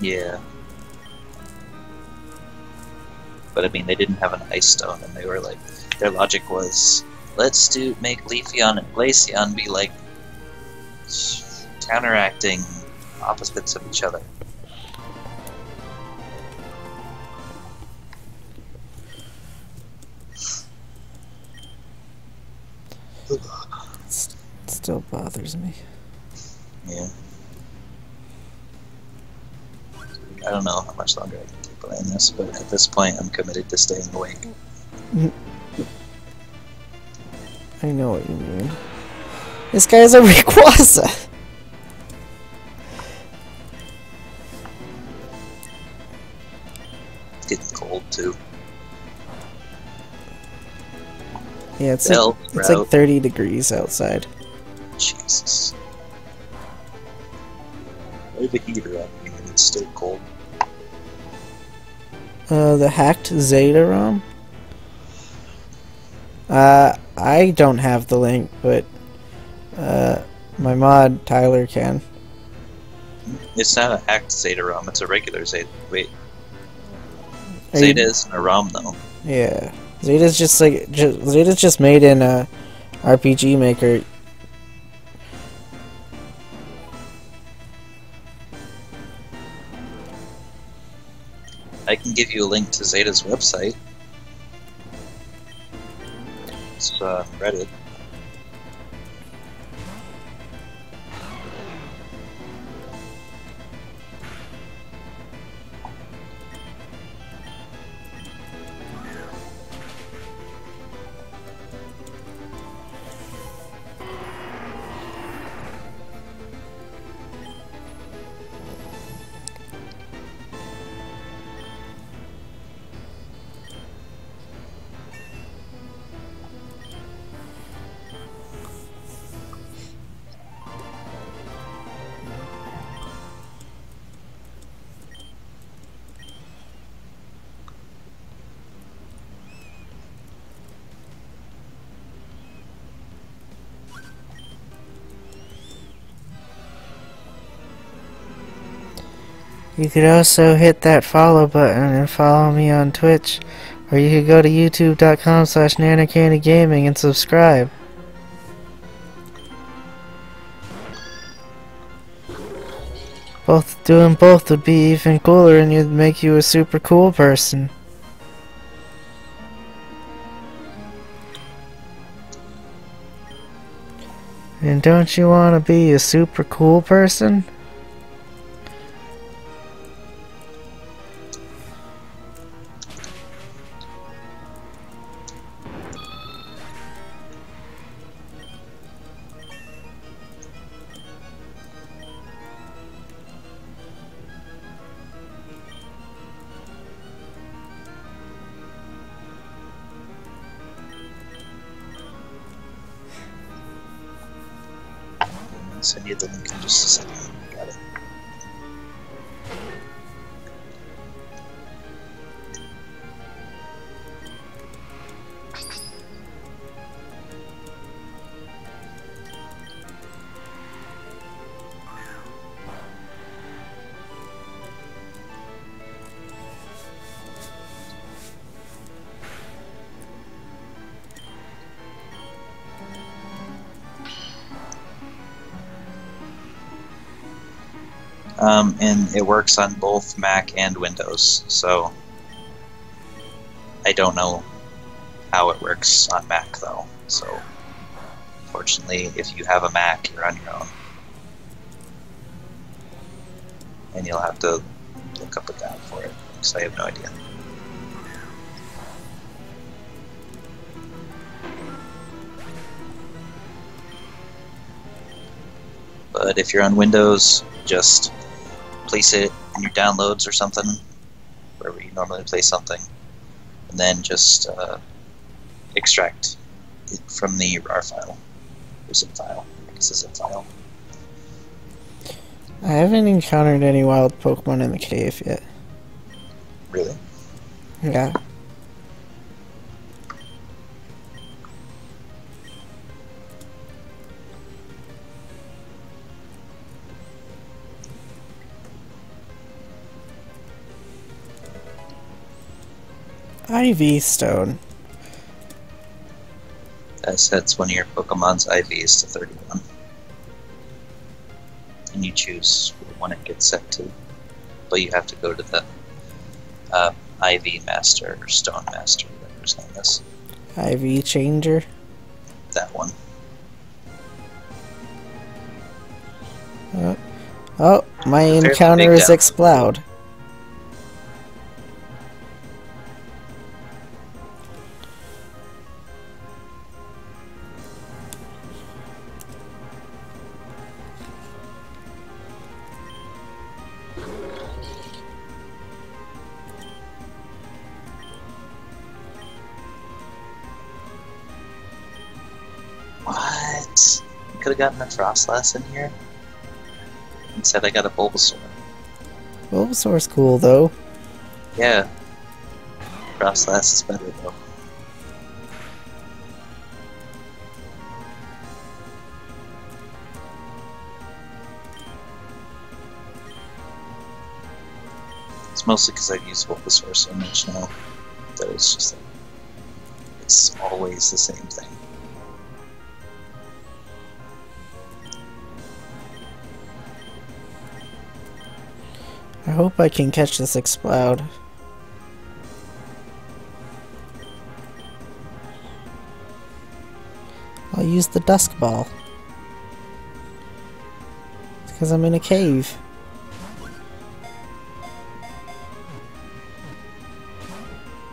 Yeah. But I mean, they didn't have an ice stone, and they were like, their logic was, let's do make Leafeon and Glaceon be like counteracting opposites of each other. This, point, I'm committed to staying awake. I know what you mean. This guy's a Rayquaza! It's getting cold too. Yeah, it's Bell, like, it's like 30 degrees outside. Jesus. Leave the heater on me and it's still cold. Uh, the hacked Zeta ROM? Uh, I don't have the link, but, uh, my mod, Tyler, can. It's not a hacked Zeta ROM, it's a regular Zeta. Wait, Are you- Zeta isn't a ROM though. Yeah. Zeta's just like, ju- Zeta's just made in a RPG Maker. Can give you a link to Zeta's website. It's uh, Reddit. You could also hit that follow button and follow me on Twitch, or you could go to youtube.com slash nannercandygaming and subscribe. Both doing both would be even cooler and it'd make you a super cool person. And don't you want to be a super cool person? Works on both Mac and Windows. So I don't know how it works on Mac though. So fortunately, if you have a Mac, you're on your own, and you'll have to look up a guide for it because I have no idea. But if you're on Windows, just place it in your downloads or something, wherever you normally place something, and then just uh, extract it from the RAR file, or zip file. I guess a zip file. I haven't encountered any wild Pokemon in the cave yet. Really? Yeah. IV Stone. That sets one of your Pokemon's IVs to 31. And you choose when it gets set to. But you have to go to the uh, IV Master or Stone Master, whatever his name is. IV Changer. That one. Oh, oh my Fairly encounter is down. Gotten a Froslass in here. Instead, I got a Bulbasaur. Bulbasaur's cool though. Yeah. Froslass is better though. It's mostly because I've used Bulbasaur so much now that it's just like it's always the same thing. I hope I can catch this Exploud. I'll use the Dusk Ball. Because I'm in a cave.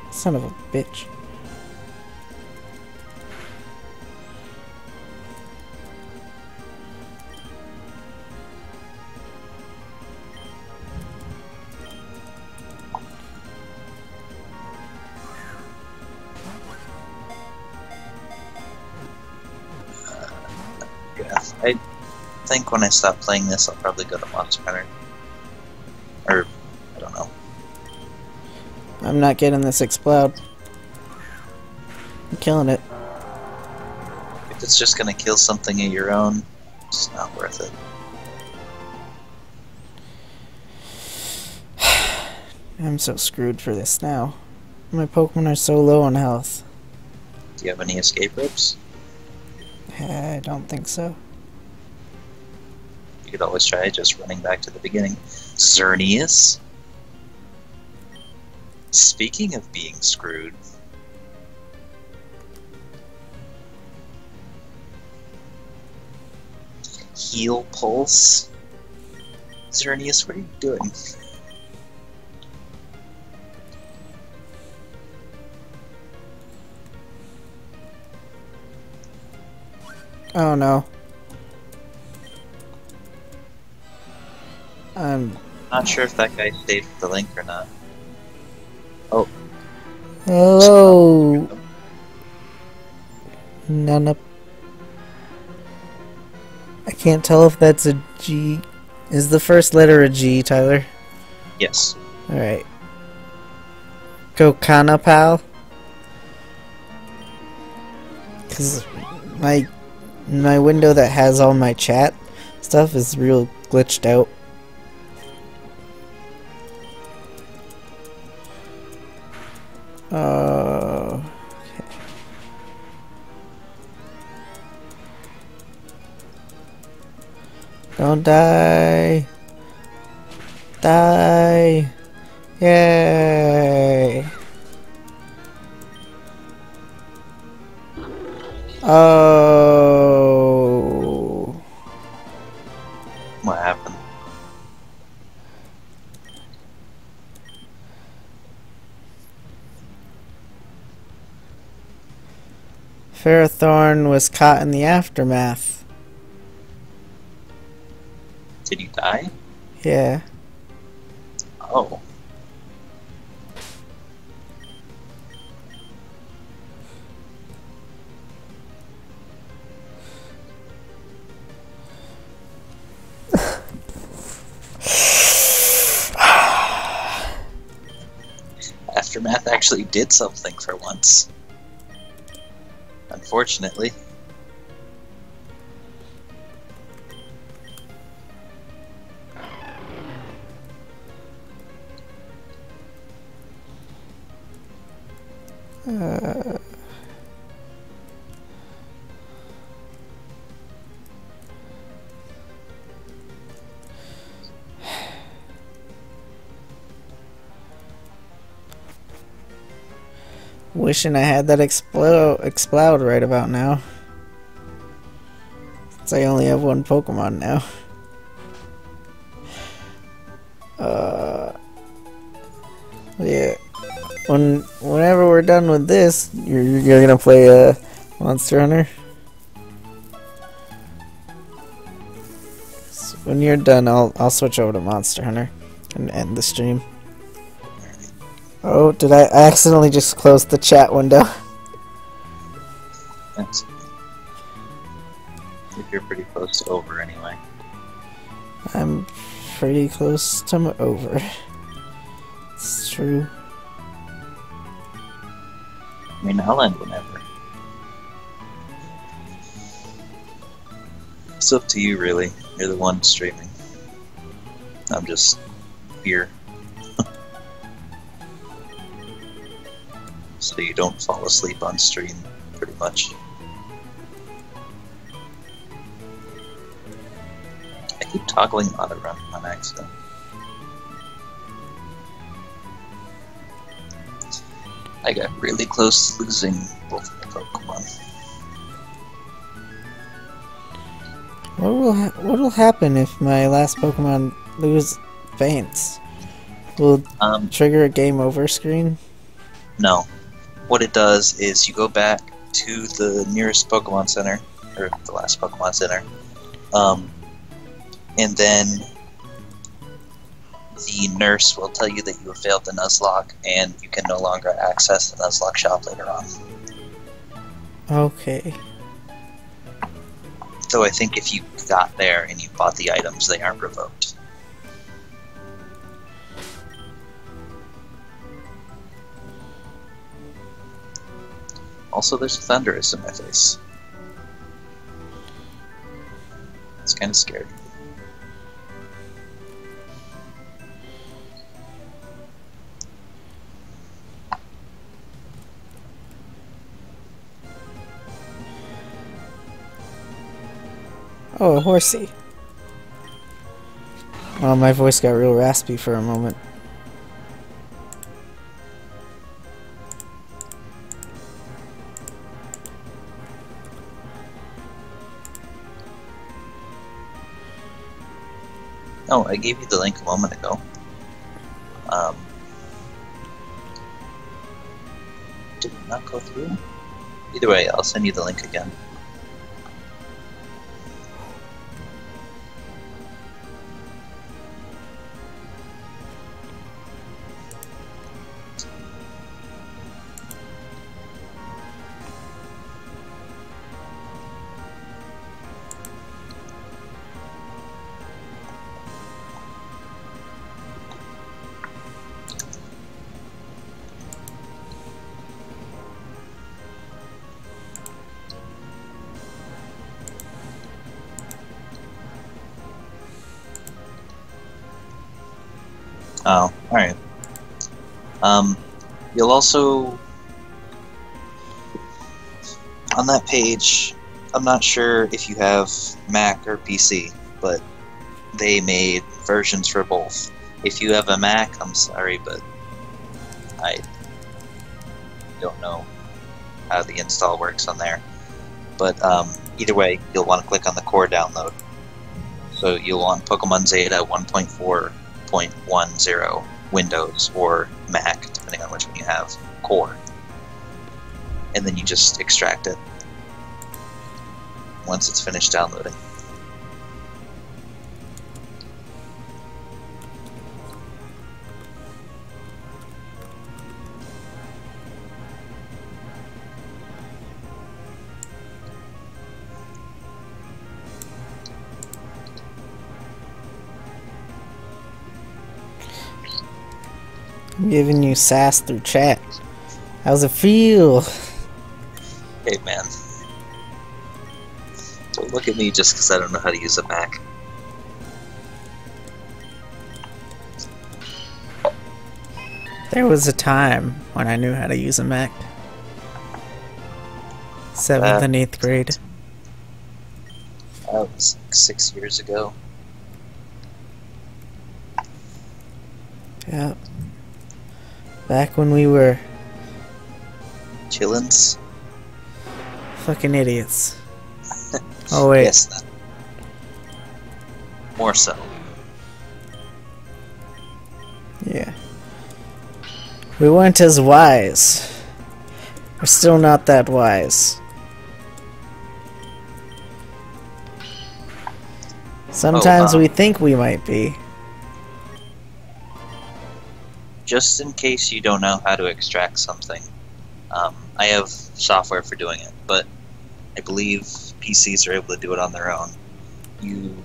Son of a bitch. Think when I stop playing this, I'll probably go to Monster Hunter. Or, I don't know. I'm not getting this Exploud. I'm killing it. If it's just gonna kill something of your own, it's not worth it. I'm so screwed for this now. My Pokemon are so low on health. Do you have any escape ropes? I don't think so. You could always try just running back to the beginning. Xerneas? Speaking of being screwed, heal pulse. Xerneas, what are you doing? Oh no. Not sure if that guy stayed with the link or not. Oh. Hello. None up. I can't tell if that's a G. Is the first letter a G, Tyler? Yes. Alright. Go Kana pal. Cause my my window that has all my chat stuff is real glitched out. Die. Die. Yay. Oh. What happened? Ferrothorn was caught in the aftermath. Yeah. Oh. Aftermath actually did something for once. Unfortunately. Wishing I had that explode explode right about now. Since I only have one Pokemon now. Uh, yeah. When whenever we're done with this, you're you're gonna play uh, Monster Hunter. So when you're done, I'll I'll switch over to Monster Hunter and end the stream. Oh, did I I accidentally just close the chat window? That's, if you're pretty close to over anyway. I'm pretty close to over. It's true. I mean, I'll end whenever. It's up to you, really. You're the one streaming. I'm just here. Don't fall asleep on stream, pretty much. I keep toggling auto run on accident. I got really close to losing both my Pokemon. What will ha- what will happen if my last Pokemon lose faints? Will Um, trigger a game over screen? no. What it does is you go back to the nearest Pokemon Center, or the last Pokemon Center, um, and then the nurse will tell you that you have failed the Nuzlocke and you can no longer access the Nuzlocke shop later on. Okay. So I think if you got there and you bought the items, they aren't revoked. Also, there's Thundurus in my face. It's kind of scary. Oh, a horsey. Well, my voice got real raspy for a moment. Oh, I gave you the link a moment ago. Um, did it not go through? Either way, I'll send you the link again. Um, you'll also. On that page, I'm not sure if you have Mac or PC, but they made versions for both. If you have a Mac, I'm sorry, but I don't know how the install works on there. But um, either way, you'll want to click on the core download. So you'll want Pokemon Zeta 1.4 0.10 Windows or Mac, have, core. And then you just extract it once it's finished downloading. I'm giving you sass through chat. How's it feel? Hey man. Don't look at me just because I don't know how to use a Mac. There was a time when I knew how to use a Mac. Seventh Uh, and eighth grade. That was six years ago. Yeah. Back when we were Chillins? fucking idiots. Oh wait. Yes, that. More so. Yeah. We weren't as wise. We're still not that wise. Sometimes oh, wow. we think we might be. Just in case you don't know how to extract something, um, I have software for doing it, but I believe PCs are able to do it on their own. You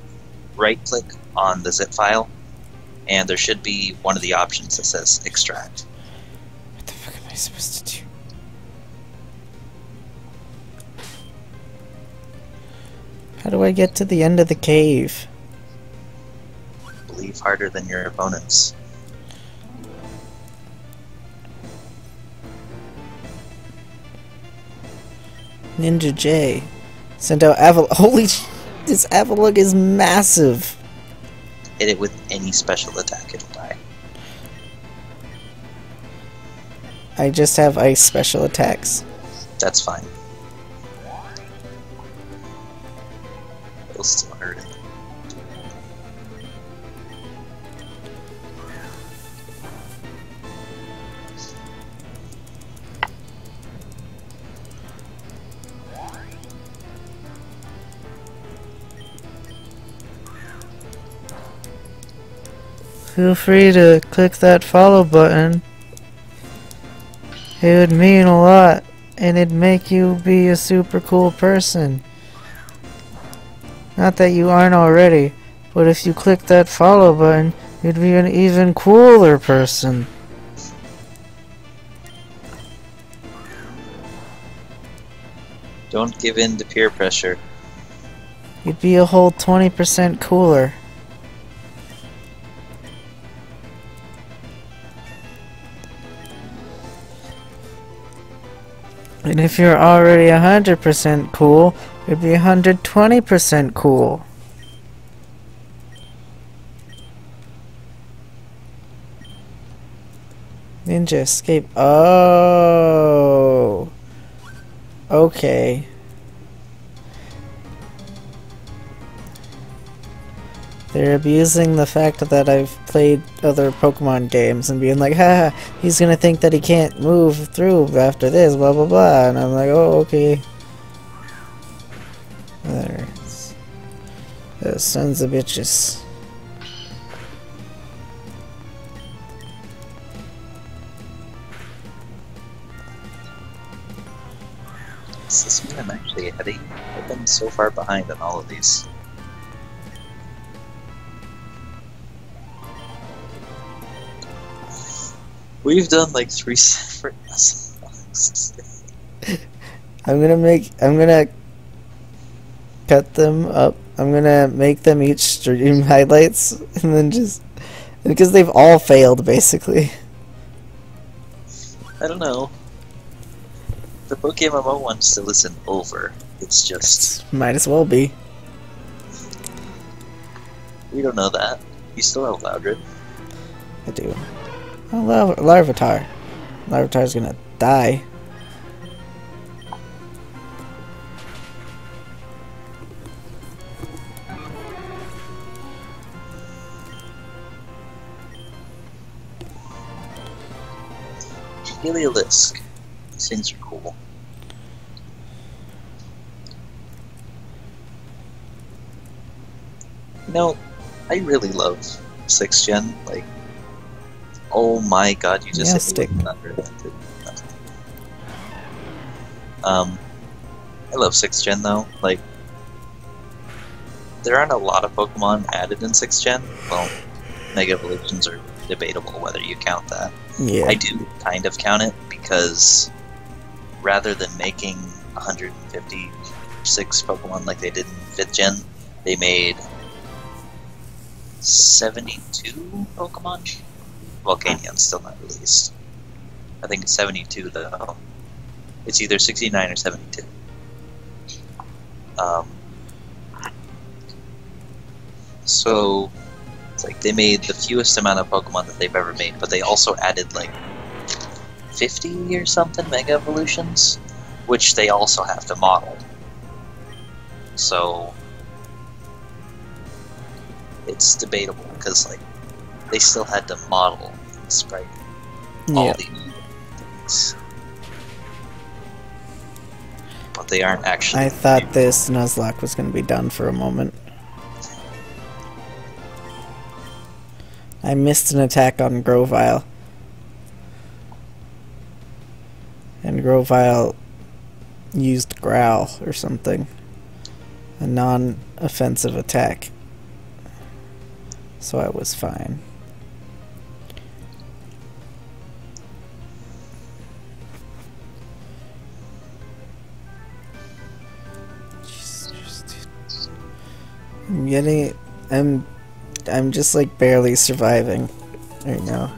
right click on the zip file, and there should be one of the options that says extract. What the fuck am I supposed to do? How do I get to the end of the cave? Believe harder than your opponents. Ninja J. Sent out Aval. Holy sh- This Avalugg is massive. Hit it with any special attack, it'll die. I just have ice special attacks. That's fine. Feel free to click that follow button. It would mean a lot, and it'd make you be a super cool person. Not that you aren't already, but if you click that follow button, you'd be an even cooler person. Don't give in to peer pressure. You'd be a whole 20% cooler. And if you're already 100% cool, it'd be 120% cool. Ninja escape. Oh. Okay. They're abusing the fact that I've played other Pokemon games and being like, ha, he's gonna think that he can't move through after this, blah blah blah. And I'm like, oh, okay. There's. Those sons of bitches. This mean I'm actually heading? I've been so far behind on all of these. We've done like three separate songs. I'm gonna make. I'm gonna cut them up. I'm gonna make them each stream highlights and then just because they've all failed basically. I don't know. The Pokemon wants to listen over. It's just Might as well be. we don't know that. You still have Loudred. I do. Oh, Lar- Larvitar. Larvitar's gonna die. Heliolisk. These things are cool. You know, I really love sixth gen. Like, oh my god, you just Yeah, hit stick. me thunder. That did nothing. Um, I love sixth gen though. Like, there aren't a lot of Pokemon added in sixth gen. Well, Mega Evolutions are debatable whether you count that. Yeah. I do kind of count it because rather than making 156 Pokemon like they did in 5th gen, they made 72 Pokemon? Volcanion's still not released. I think it's 72 though. It's either 69 or 72. Um, so it's like they made the fewest amount of Pokemon that they've ever made, but they also added like 50 or something Mega Evolutions, which they also have to model. So it's debatable because like they still had to model sprite all yeah. these things. But they aren't actually. I thought this Nuzlocke was gonna be done for a moment. I missed an attack on Grovyle. And Grovyle used Growl or something. A non offensive attack. So I was fine. I'm getting I'm I'm just like barely surviving right now.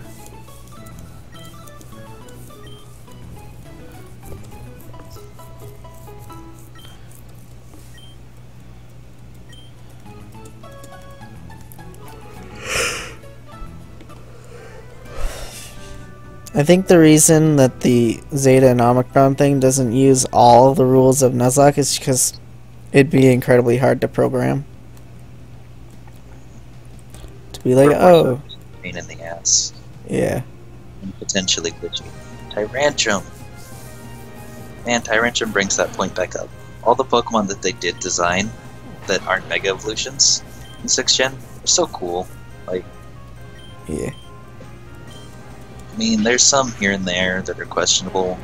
I think the reason that the Zeta and Omicron thing doesn't use all the rules of Nuzlocke is because it'd be incredibly hard to program. Be like, oh, Pain in the ass. yeah. and potentially glitchy. Tyrantrum. Man, Tyrantrum brings that point back up. All the Pokemon that they did design that aren't Mega Evolutions in 6th Gen are so cool. Like, Yeah. I mean, there's some here and there that are questionable,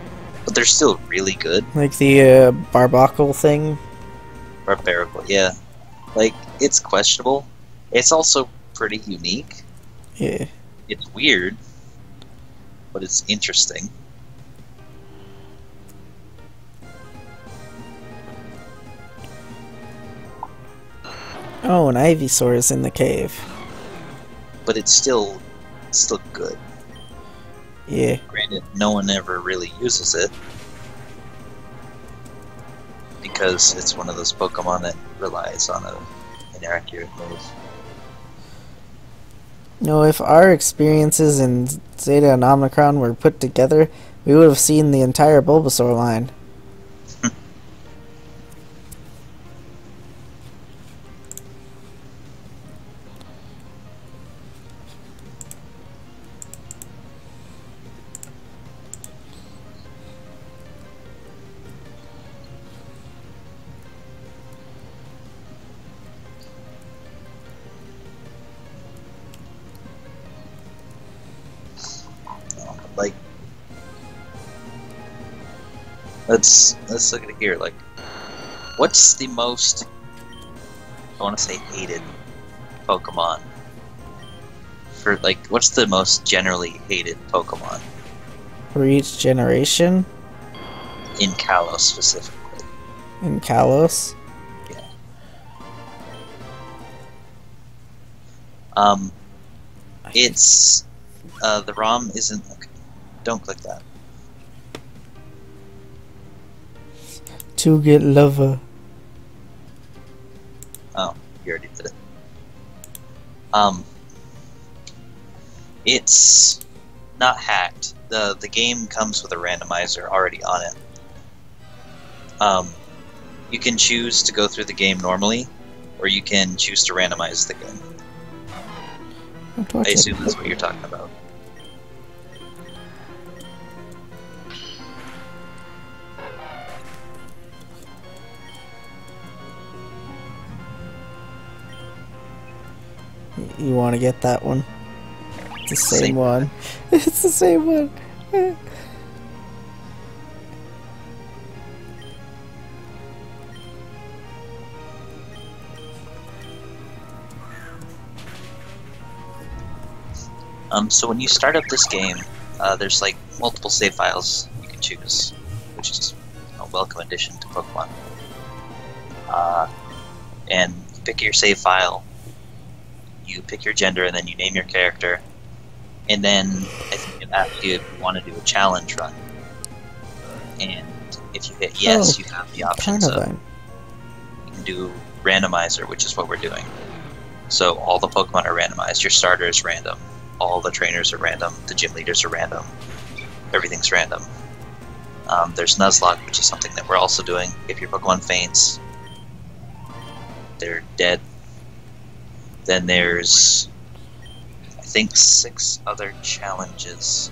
but they're still really good. Like the uh, Barbacle thing. Barbarical, yeah. Like, it's questionable. It's also pretty unique. Yeah. It's weird, but it's interesting. Oh, an Ivysaur is in the cave. But it's still, still good. Yeah. Granted, no one ever really uses it. because it's one of those Pokemon that relies on a inaccurate move. You know, if our experiences in Zeta and Omicron were put together, we would have seen the entire Bulbasaur line. Let's let's look at it here. Like, what's the most I want to say hated Pokemon for like what's the most generally hated Pokemon For each generation in Kalos specifically? in Kalos. Um, it's uh, the ROM isn't. Okay, don't click that. To get lover. Oh, you already did it. Um, it's not hacked. the The game comes with a randomizer already on it. Um, you can choose to go through the game normally, or you can choose to randomize the game. What do I I assume that's what you're talking about. You want to get that one? It's the same, Same. one. It's the same one. Um, so when you start up this game, uh, there's like multiple save files you can choose, which is a welcome addition to Pokemon. Uh, and you pick your save file, you pick your gender, and then you name your character. And then I think it asks you if you want to do a challenge run. And if you hit yes, Oh, you have the option to do randomizer, which is what we're doing. So all the Pokemon are randomized. Your starter is random. All the trainers are random. The gym leaders are random. Everything's random. Um, there's Nuzlocke, which is something that we're also doing. If your Pokemon faints, they're dead. Then there's, I think, six other challenges.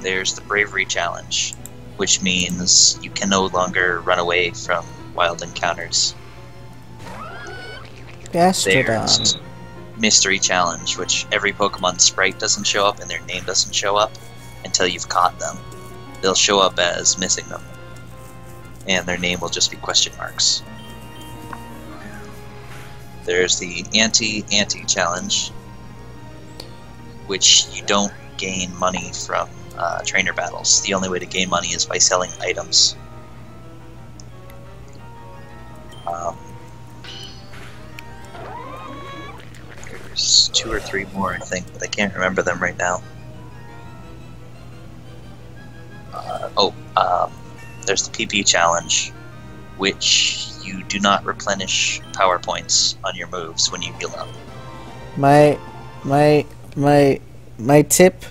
There's the Bravery Challenge, which means you can no longer run away from wild encounters. Gastrodon. There's Mystery Challenge, which every Pokemon sprite doesn't show up and their name doesn't show up until you've caught them. They'll show up as missing them, and their name will just be question marks. There's the Anti Anti Challenge, which you don't gain money from uh, trainer battles. The only way to gain money is by selling items. Um, there's two or three more, I think, but I can't remember them right now. Uh, oh, um, there's the PP challenge, which you do not replenish power points on your moves when you heal up. My, my, my, my tip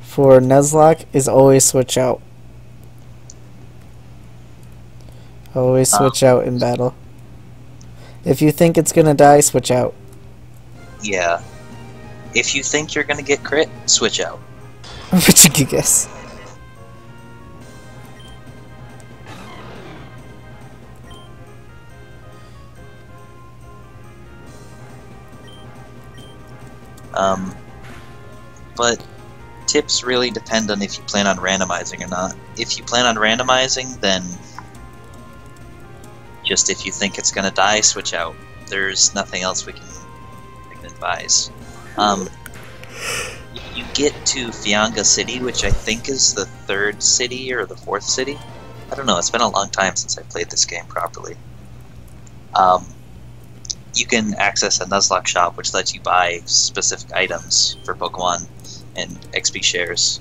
for Nuzlocke is always switch out. Always Oh. switch out in battle. If you think it's gonna die, switch out. Yeah. If you think you're gonna get crit, switch out. But you guess. Um, but tips really depend on if you plan on randomizing or not. If you plan on randomizing, then just if you think it's gonna die, switch out. There's nothing else we can, we can advise. Um, you get to Fianga City, which I think is the third city or the fourth city, I don't know. It's been a long time since I played this game properly. Um, you can access a Nuzlocke shop, which lets you buy specific items for Pokemon and XP shares.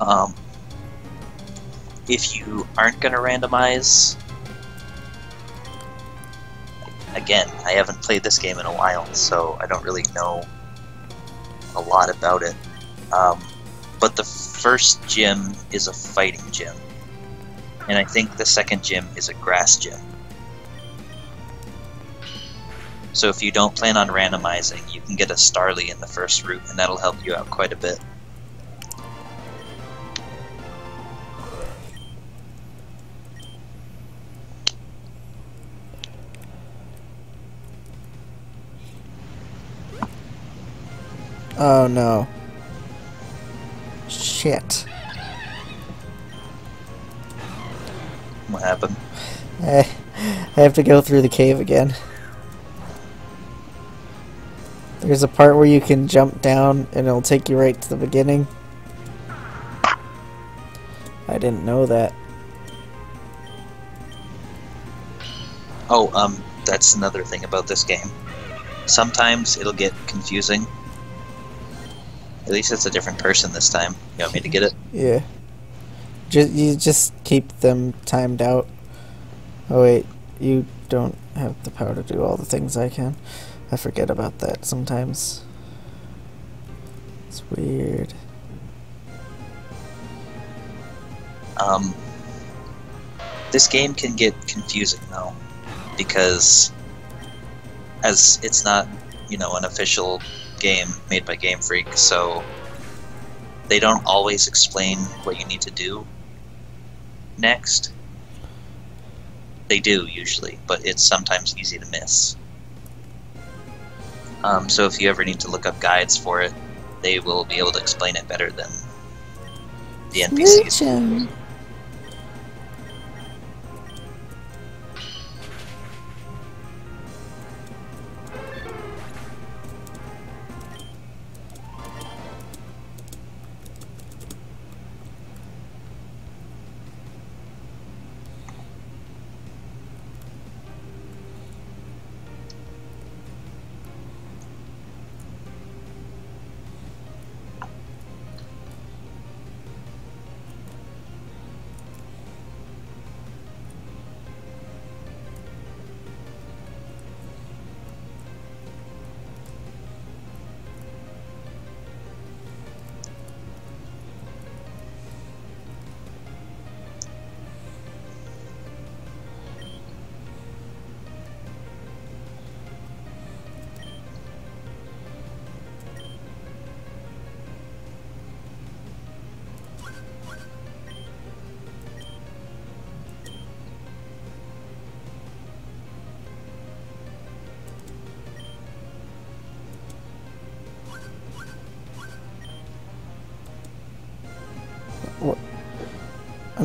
Um, if you aren't going to randomize, again, I haven't played this game in a while, so I don't really know a lot about it. Um, but the first gym is a fighting gym, and I think the second gym is a grass gym. So if you don't plan on randomizing, you can get a Starly in the first route, and that'll help you out quite a bit. Oh no. Shit. What happened? I, I have to go through the cave again. There's a part where you can jump down and it'll take you right to the beginning. I didn't know that. Oh, um, that's another thing about this game. Sometimes it'll get confusing. At least it's a different person this time. You want me to get it? Yeah. Just you just keep them timed out. Oh wait, you don't have the power to do all the things I can. I forget about that sometimes. It's weird. Um, this game can get confusing though, because as it's not, you know, an official game made by Game Freak, so they don't always explain what you need to do next. They do usually, but it's sometimes easy to miss. Um, so if you ever need to look up guides for it, they will be able to explain it better than the NPCs.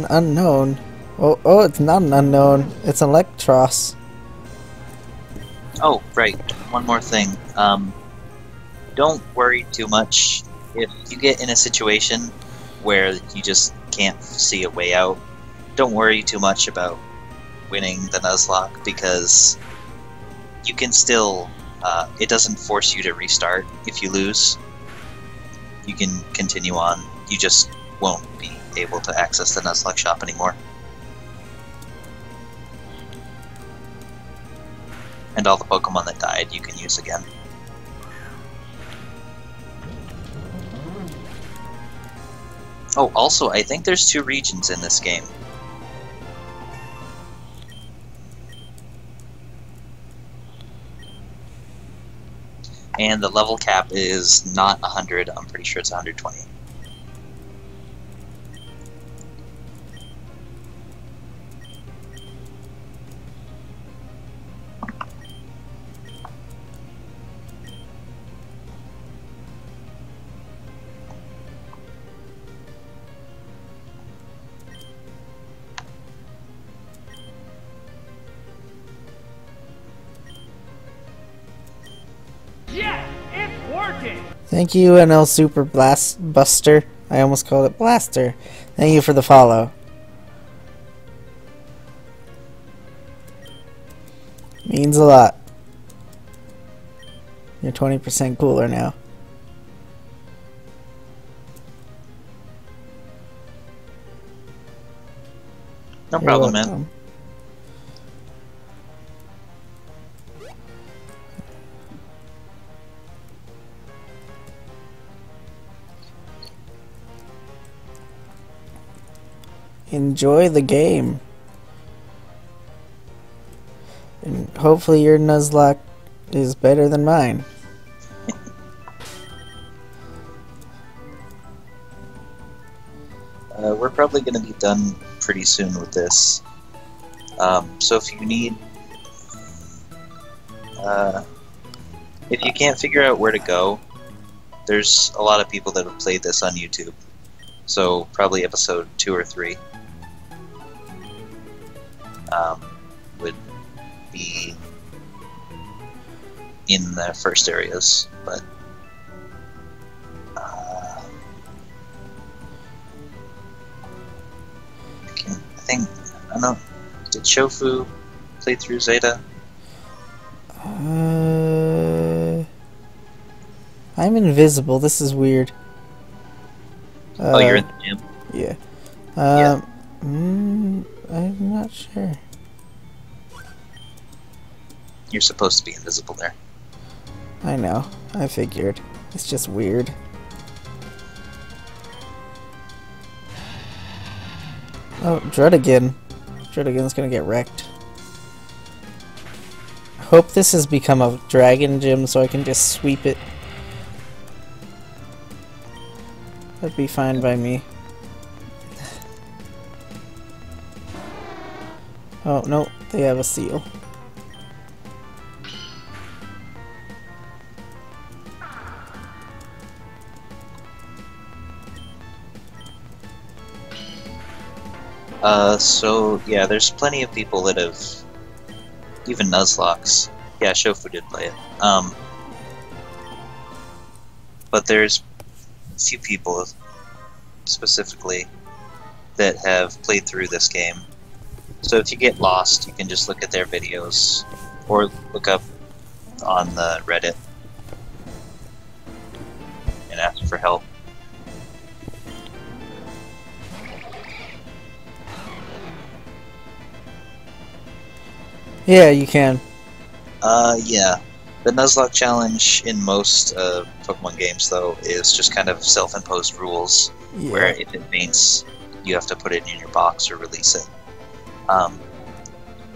Unknown. Oh, oh, it's not an unknown. It's an Eelektross. Oh, right. One more thing. Um, don't worry too much. If you get in a situation where you just can't see a way out, don't worry too much about winning the Nuzlocke because you can still. Uh, it doesn't force you to restart if you lose. You can continue on. You just won't be able to access the Nuzlocke shop anymore. And all the Pokemon that died you can use again. Oh, also, I think there's two regions in this game. And the level cap is not 100, I'm pretty sure it's 120. Thank you, NL Super Blast Buster. I almost called it Blaster. Thank you for the follow. Means a lot. You're 20% cooler now. No You're problem, man. Enjoy the game. And hopefully your Nuzlocke is better than mine. Uh, we're probably going to be done pretty soon with this. Um, so if you need, uh, if you can't figure out where to go, there's a lot of people that have played this on YouTube. So probably episode two or three um, would be in the first areas, but. Uh, I I think I don't know. Did Shofu play through Zeta? Uh, I'm invisible. This is weird. Uh, oh, you're in the gym. Yeah. Yeah. Um, mm, I'm not sure. You're supposed to be invisible there. I know. I figured. It's just weird. Oh, Druddigon. Druddigon's gonna get wrecked. Hope this has become a dragon gym so I can just sweep it. That'd be fine by me. Oh, no, they have a seal. Uh, so yeah, there's plenty of people that have even Nuzlocks. Yeah, Shofu did play it. Um, but there's a few people specifically that have played through this game. So if you get lost, you can just look at their videos or look up on the Reddit and ask for help. Yeah, you can. Uh, yeah. The Nuzlocke challenge in most uh, Pokemon games, though, is just kind of self-imposed rules Yeah. where if it faints, you have to put it in your box or release it. Um,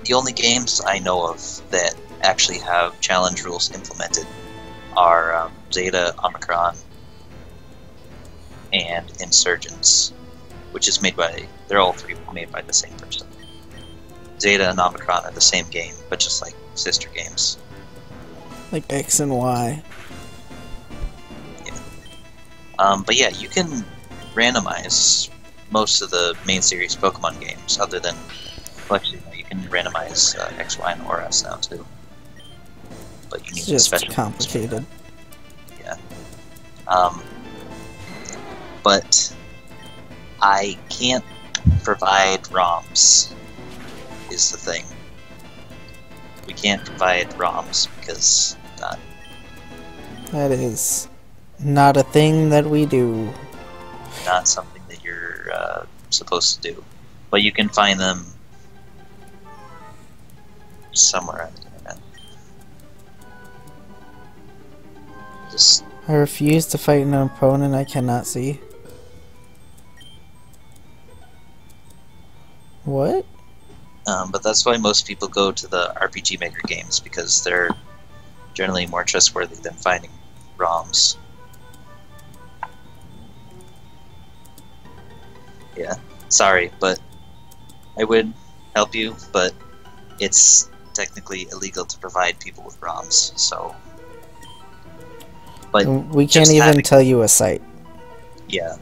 the only games I know of that actually have challenge rules implemented are um, Zeta, Omicron, and Insurgence, which is made by they're all three made by the same person. Zeta and Omicron are the same game, but just like sister games. Like X and Y. Um, but yeah, you can randomize most of the main series Pokemon games, other than well, actually, no, you can randomize uh, X, Y, and ORS now too. But you need It's just special complicated. Um, but I can't provide ROMs. Is the thing. We can't provide ROMs because uh, That is not a thing that we do. not something that you're uh, supposed to do. But you can find them somewhere on the internet. Just I refuse to fight an opponent I cannot see. What? Um, but that's why most people go to the RPG Maker games because they're generally more trustworthy than finding ROMs. Yeah, sorry, but I would help you, but it's technically illegal to provide people with ROMs, so. But we can't even having- tell you a site. yeah.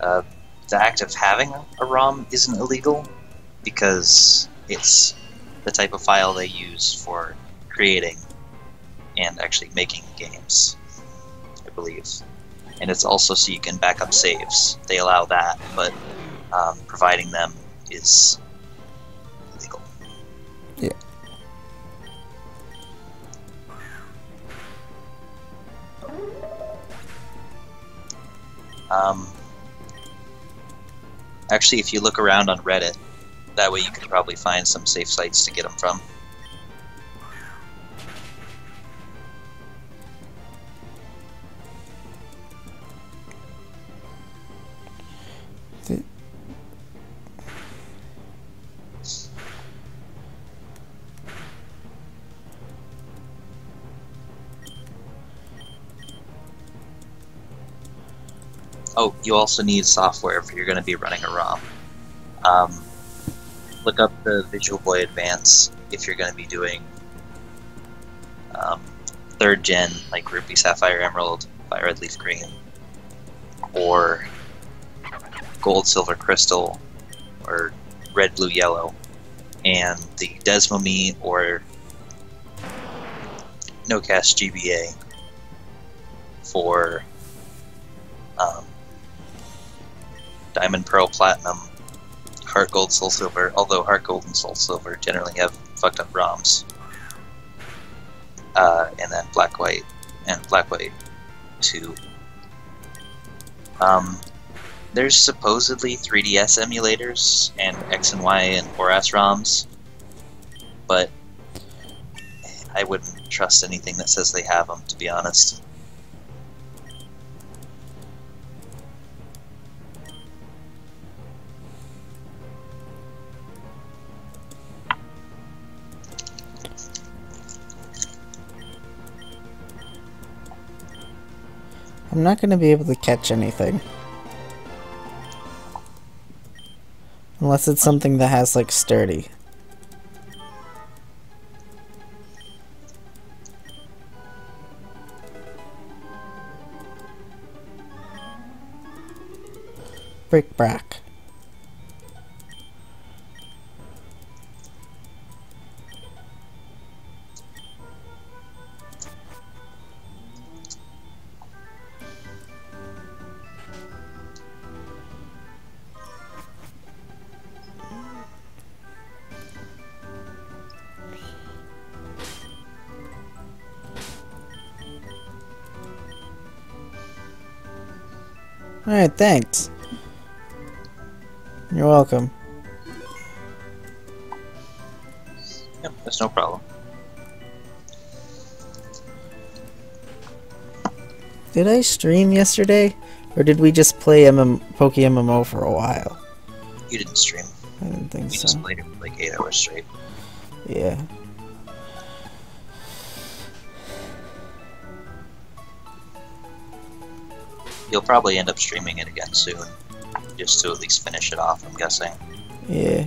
Uh, the act of having a ROM isn't illegal because it's the type of file they use for creating and actually making games, I believe. And it's also so you can back up saves. They allow that, but um, providing them is illegal. Yeah. Um, Actually, if you look around on Reddit, that way you can probably find some safe sites to get them from. Oh, you also need software if you're going to be running a ROM. Um, look up the Visual Boy Advance if you're going to be doing um, third gen, like Ruby Sapphire Emerald, Fire Red Leaf Green, or Gold Silver Crystal, or Red Blue Yellow, and the DeSmuME or No$GBA for um, Diamond, Pearl, Platinum, Heart Gold, Soul Silver. Although Heart Gold and Soul Silver generally have fucked up ROMs. Uh, and then Black White and Black White Two. Um, there's supposedly 3DS emulators and X and Y and ORAS ROMs, but I wouldn't trust anything that says they have them. To be honest. I'm not going to be able to catch anything. Unless it's something that has, like, sturdy. Brick brack. Alright, thanks. You're welcome. Yep, that's no problem. Did I stream yesterday? Or did we just play MM Poke MMO for a while? You didn't stream. I didn't think We so. just played it for like eight hours straight. Yeah. You'll probably end up streaming it again soon, just to at least finish it off. I'm guessing. Yeah.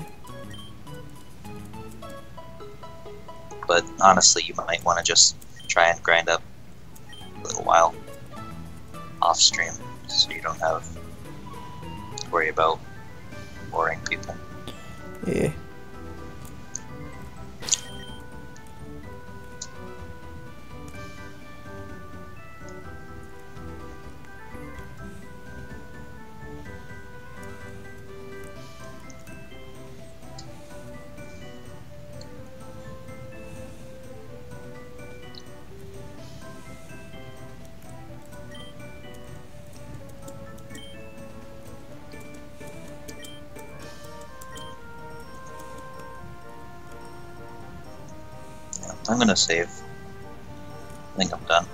But honestly, you might want to just try and grind up a little while off stream, so you don't have to worry about boring people. Yeah. I'm gonna save. I think I'm done.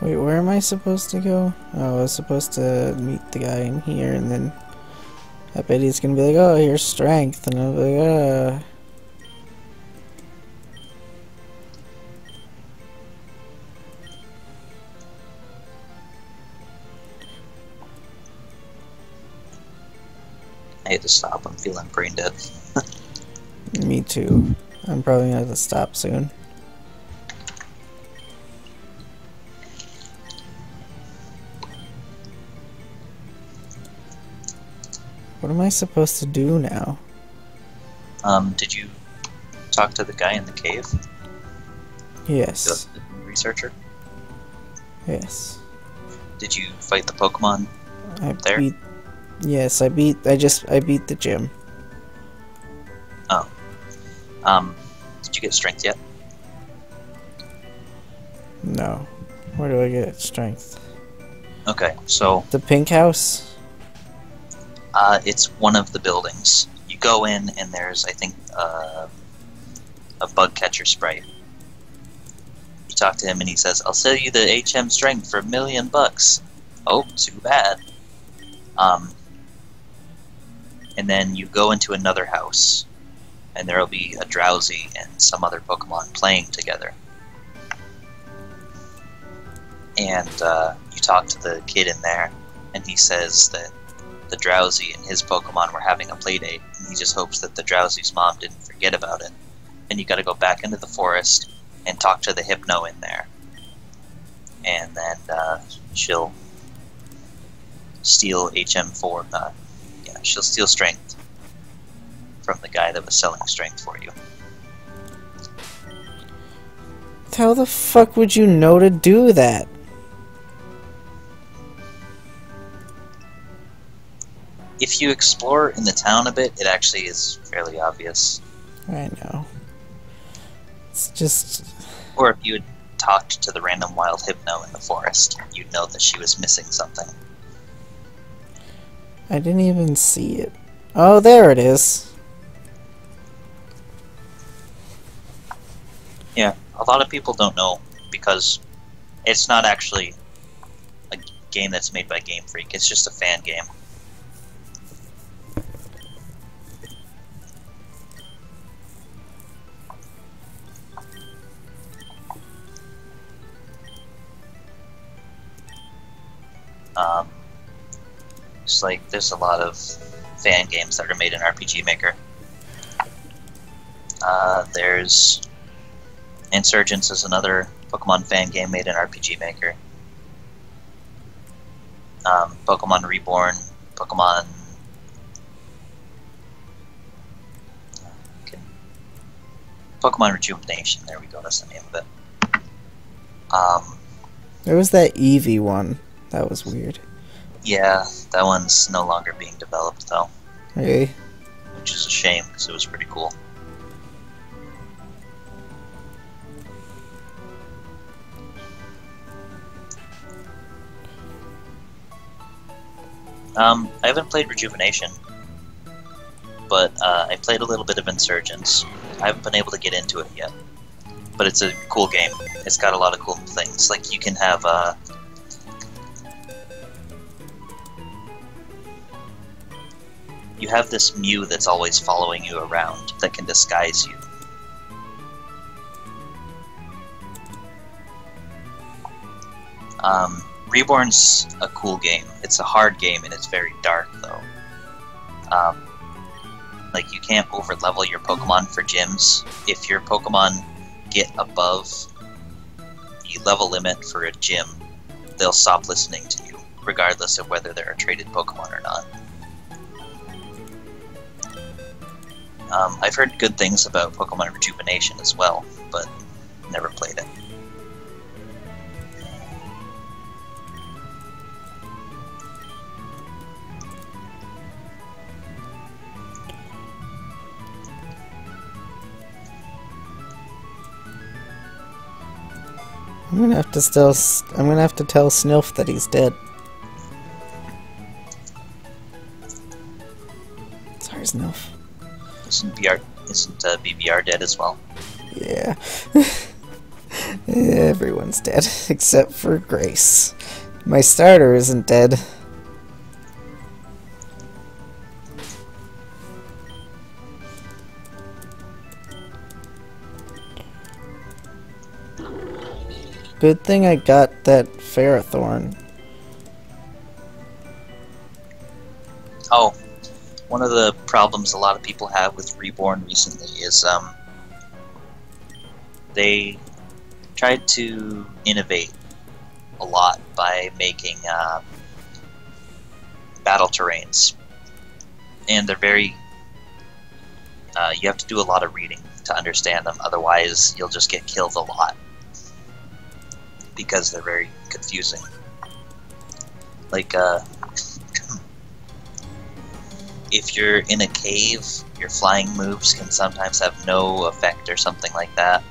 Wait, where am I supposed to go? Oh, I was supposed to meet the guy in here, and then I bet he's gonna be like, "Oh, here's strength," and I'll be like, "Uh." I had to stop. I'm feeling brain dead. Me too. I'm probably gonna have to stop soon. What am I supposed to do now? Um, did you talk to the guy in the cave? Yes. The researcher? Yes. Did you fight the Pokemon? I There? beat. Yes, I beat. I just. I beat the gym. Um, did you get strength yet? No. Where do I get strength? Okay, so The pink house? uh, it's one of the buildings. You go in, and there's, I think, uh, a bug catcher sprite. You talk to him, and he says, "I'll sell you the HM strength for a million bucks." Oh, too bad. Um, and then you go into another house, and there will be a Drowzee and some other Pokemon playing together. And uh, you talk to the kid in there, and he says that the Drowzee and his Pokemon were having a play date, and he just hopes that the Drowzee's mom didn't forget about it. And you got to go back into the forest and talk to the Hypno in there, and then uh, she'll steal HM4. Uh, yeah, she'll steal strength from the guy that was selling strength for you. How the fuck would you know to do that? If you explore in the town a bit, it actually is fairly obvious. I know. It's just. Or if you had talked to the random wild hypno in the forest, you'd know that she was missing something. I didn't even see it. Oh, there it is. Yeah, a lot of people don't know because it's not actually a game that's made by Game Freak. It's just a fan game. Um, it's like there's a lot of fan games that are made in RPG Maker. Uh, there's Insurgence is another Pokemon fan game made in RPG Maker. Um, Pokemon Reborn, Pokemon. Pokemon Rejuvenation. There we go. That's the name of it. Um, There was that Eevee one. That was weird. yeah, that one's no longer being developed though, Hey. which is a shame because it was pretty cool. Um, I haven't played Rejuvenation, but uh, I played a little bit of Insurgence. I haven't been able to get into it yet, but it's a cool game. It's got a lot of cool things. Like you can have uh, you have this Mew that's always following you around that can disguise you. Um, Reborn's a cool game. It's a hard game and it's very dark though. Um, like you can't over level your Pokemon for gyms. If your Pokemon get above the level limit for a gym, they'll stop listening to you, regardless of whether they're a traded Pokemon or not. Um, I've heard good things about Pokemon Rejuvenation as well, but never played it. I'm gonna have to still. I'm gonna have to tell Snilf that he's dead. Sorry, Snilf. Isn't BR isn't uh, BBR dead as well? Yeah. Everyone's dead except for Grace. My starter isn't dead. Good thing I got that Ferrothorn. Oh, one of the problems a lot of people have with Reborn recently is um, they tried to innovate a lot by making uh, battle terrains, and they're very. Uh, you have to do a lot of reading to understand them, otherwise you'll just get killed a lot because they're very confusing. Like, uh, if you're in a cave, your flying moves can sometimes have no effect or something like that.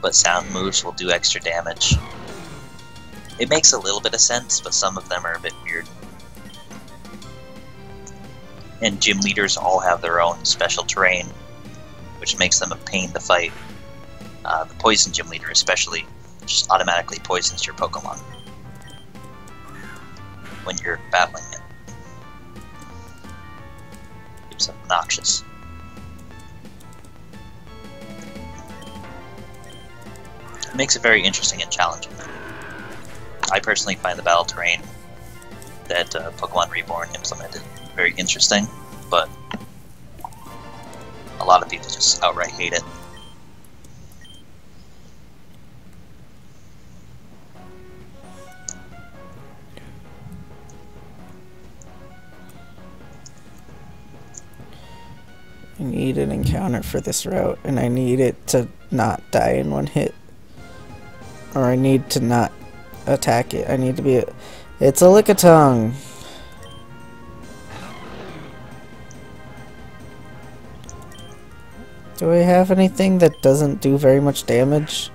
But sound moves will do extra damage. It makes a little bit of sense, but some of them are a bit weird. And gym leaders all have their own special terrain, which makes them a pain to fight. Uh, the poison gym leader, especially, just automatically poisons your Pokemon when you're battling it. It's obnoxious. It makes it very interesting and challenging. I personally find the battle terrain that uh, Pokemon Reborn implemented very interesting, but a lot of people just outright hate it. I need an encounter for this route, and I need it to not die in one hit. Or I need to not attack it. I need to be a... It's a Lickitung! Do I have anything that doesn't do very much damage?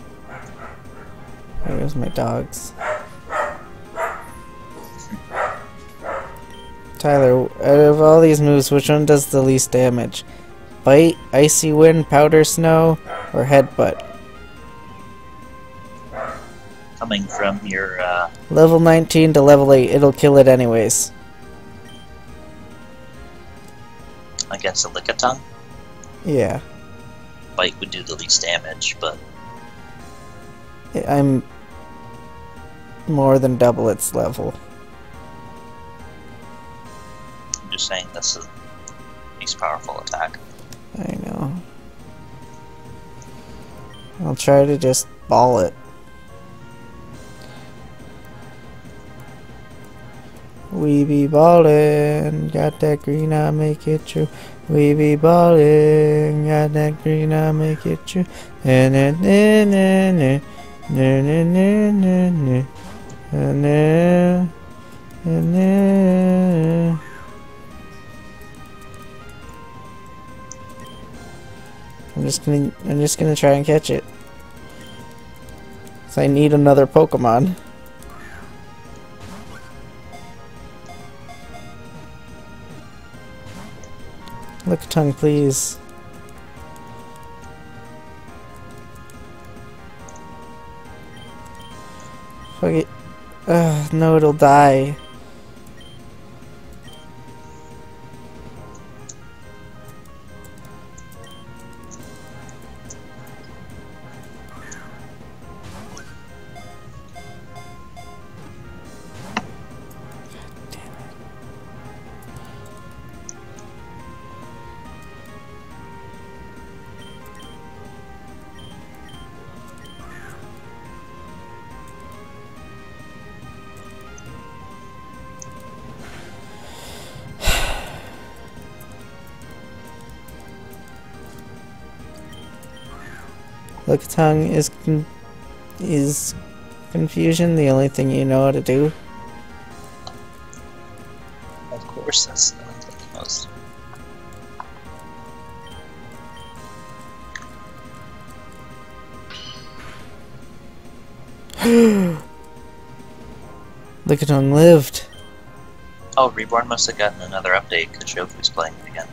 Where's my dogs? Tyler, out of all these moves, which one does the least damage? Bite, Icy Wind, Powder Snow, or Headbutt? Coming from your uh, Level 19 to level 8, it'll kill it anyways. against a Lickitung, Yeah. Bite would do the least damage, but I'm more than double its level. I'm just saying that's the least powerful attack. I know. I'll try to just ball it. We be ballin', got that green, I make it true. We be ballin', got that green, I make it true. Na na na na na na na na na na na just gonna I'm just gonna try and catch it. So I need another Pokemon. Lickitung please. Fuck it. Ugh, no it'll die. Lickitung is con- is confusion the only thing you know how to do? Of course, that's the the most. Lickitung lived. Oh, Reborn must have gotten another update because Shofu's playing it again.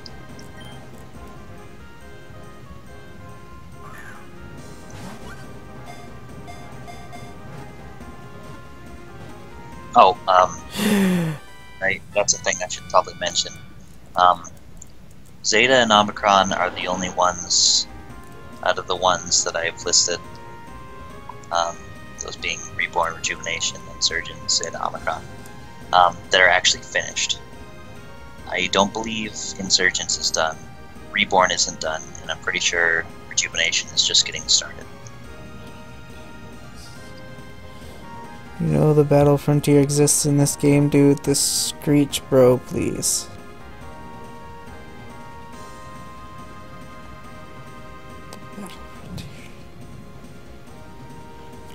Right, that's a thing I should probably mention. Um, Zeta and Omicron are the only ones out of the ones that I've listed. Um, those being Reborn, Rejuvenation, Insurgence, Zeta, Omicron um, that are actually finished. I don't believe Insurgence is done. Reborn isn't done, and I'm pretty sure Rejuvenation is just getting started. You know the battle frontier exists in this game, dude. The Screech Bro, please.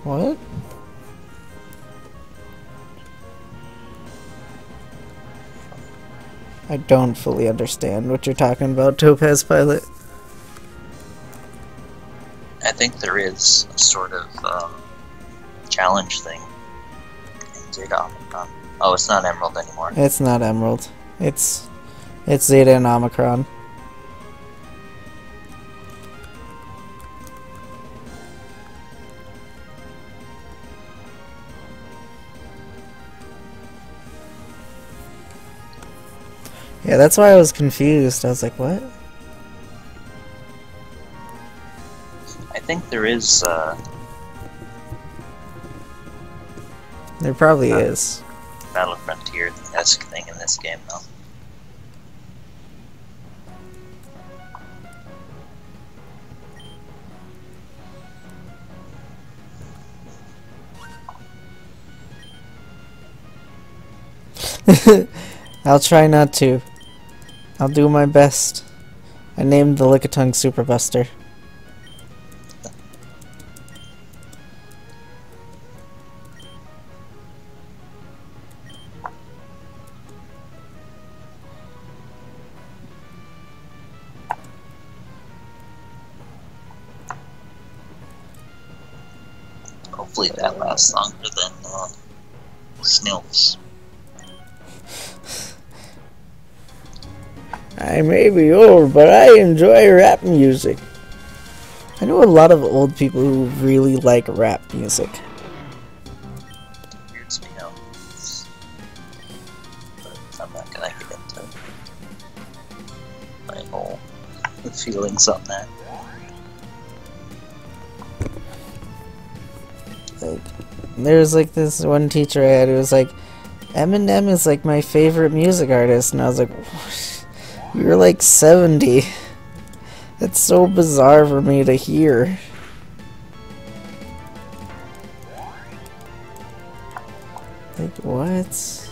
What? I don't fully understand what you're talking about, Topaz Pilot. I think there is a sort of um, challenge thing Zeta Omicron. Oh, it's not Emerald anymore. It's not Emerald. It's it's Zeta and Omicron. Yeah, that's why I was confused. I was like, what? I think there is. Uh, There probably Uh, is. Battle Frontier esque thing in this game, though. I'll try not to. I'll do my best. I named the Lickitung Super enjoy rap music. I know a lot of old people who really like rap music. Weirds me out. But I'm not gonna get into my whole feelings on that. Like, there was like this one teacher I had who was like, Eminem is like my favorite music artist, and I was like, you're like 70. That's so bizarre for me to hear. Like, what?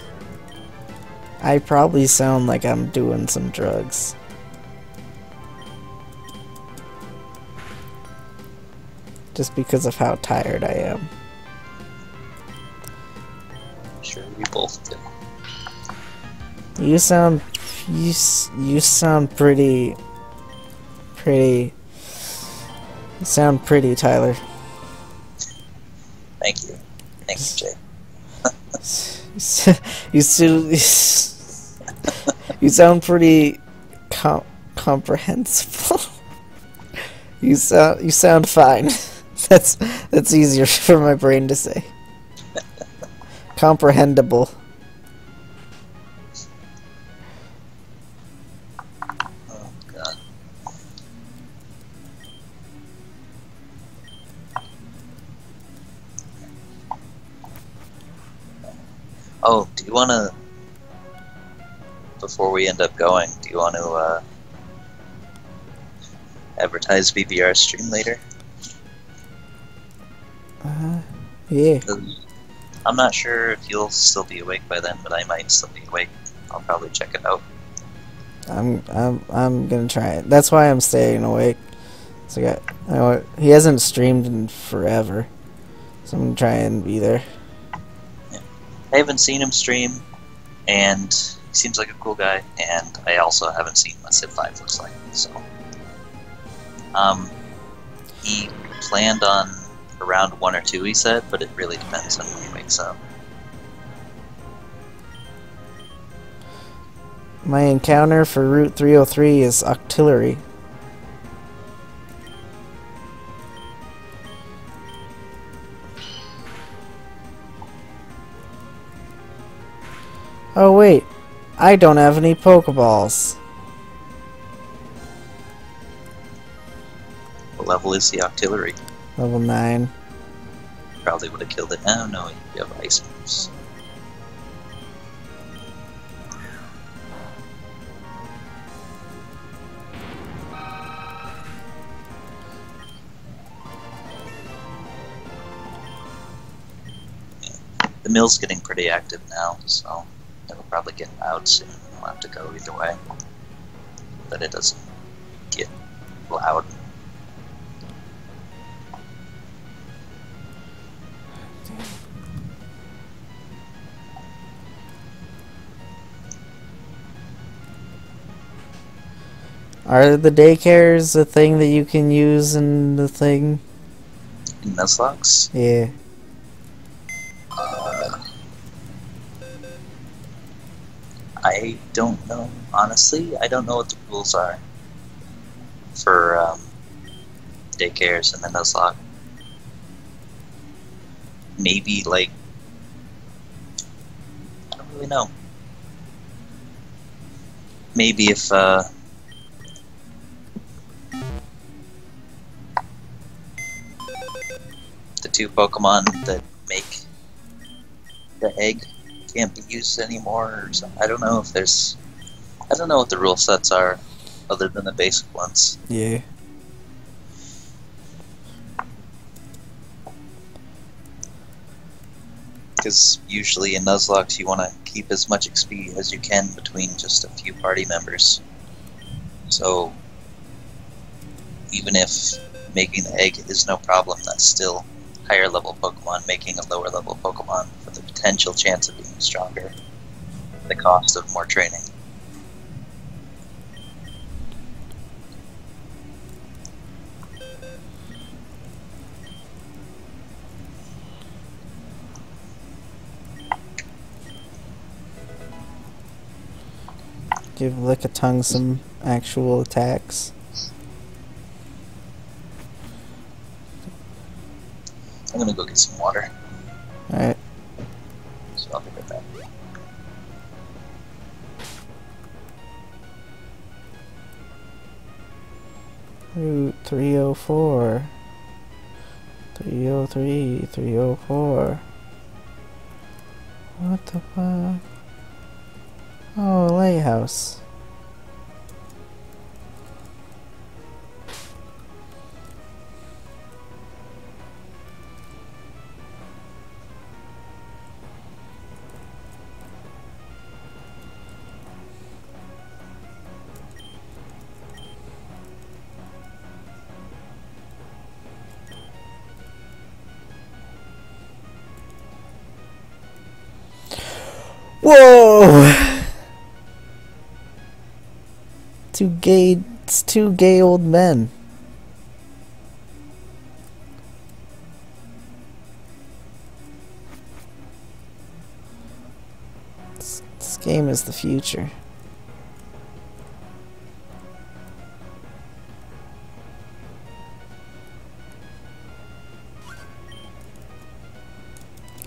I probably sound like I'm doing some drugs. Just because of how tired I am. Sure, we both do. You sound you you sound pretty pretty you sound pretty Tyler. Thank you. Thank you, Jay. You still you sound pretty com- comprehensible. you sound you sound fine. That's that's easier for my brain to say. Comprehensible. Oh, do you want to, before we end up going, do you want to uh, advertise VBR stream later? Uh, yeah. I'm not sure if you'll still be awake by then, but I might still be awake. I'll probably check it out. I'm I'm I'm gonna try it. That's why I'm staying awake. So I got, I know, he hasn't streamed in forever, so I'm gonna try and be there. I haven't seen him stream, and he seems like a cool guy. And I also haven't seen what Civ Five looks like. So, um, he planned on around one or two. He said, but it really depends on when he wakes up. My encounter for Route 303 is artillery. Oh wait, I don't have any Pokeballs. What level is the artillery? Level 9. Probably would have killed it. Oh no, you have ice moves. The mill's getting pretty active now, so probably get loud soon. We'll have to go either way. But it doesn't get loud. Are the daycares a thing that you can use in the thing? In Nuzlocke, Yeah. Uh, I don't know. Honestly, I don't know what the rules are for um, daycares in the Nuzlocke. Maybe like I don't really know. Maybe if uh, the two Pokemon that make the egg can't be used anymore, or something. I don't know if there's. I don't know what the rule sets are, other than the basic ones. Yeah. Because usually in Nuzlocke you want to keep as much XP as you can between just a few party members. So even if making the egg is no problem, that's still higher level Pokemon making a lower level Pokemon for the potential chance of being stronger. The cost of more training. Give Lickitung some actual attacks. I'm gonna go get some water, Alright. 304. 303, 304. What the fuck? Oh, lighthouse. Two gay, it's two gay old men. This, this game is the future.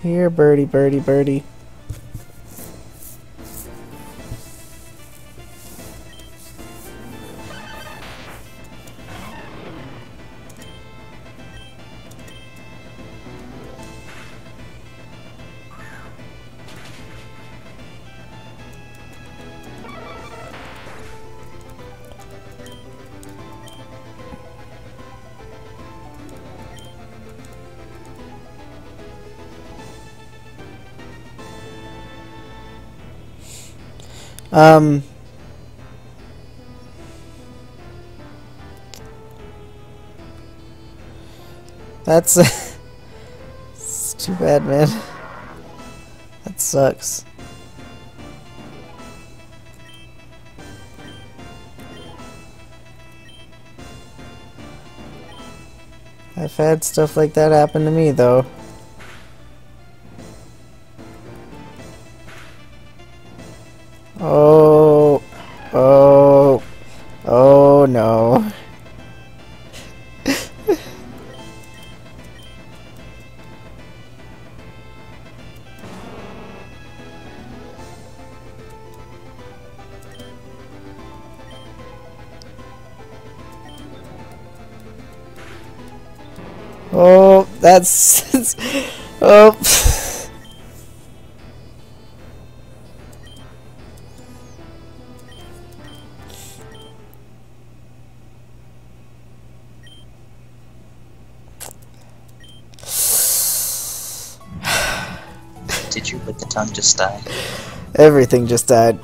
Here, birdie, birdie, birdie. Um. That's. it's too bad, man. That sucks. I've had stuff like that happen to me, though. That's. oh. Did you let the tongue just die? Everything just died.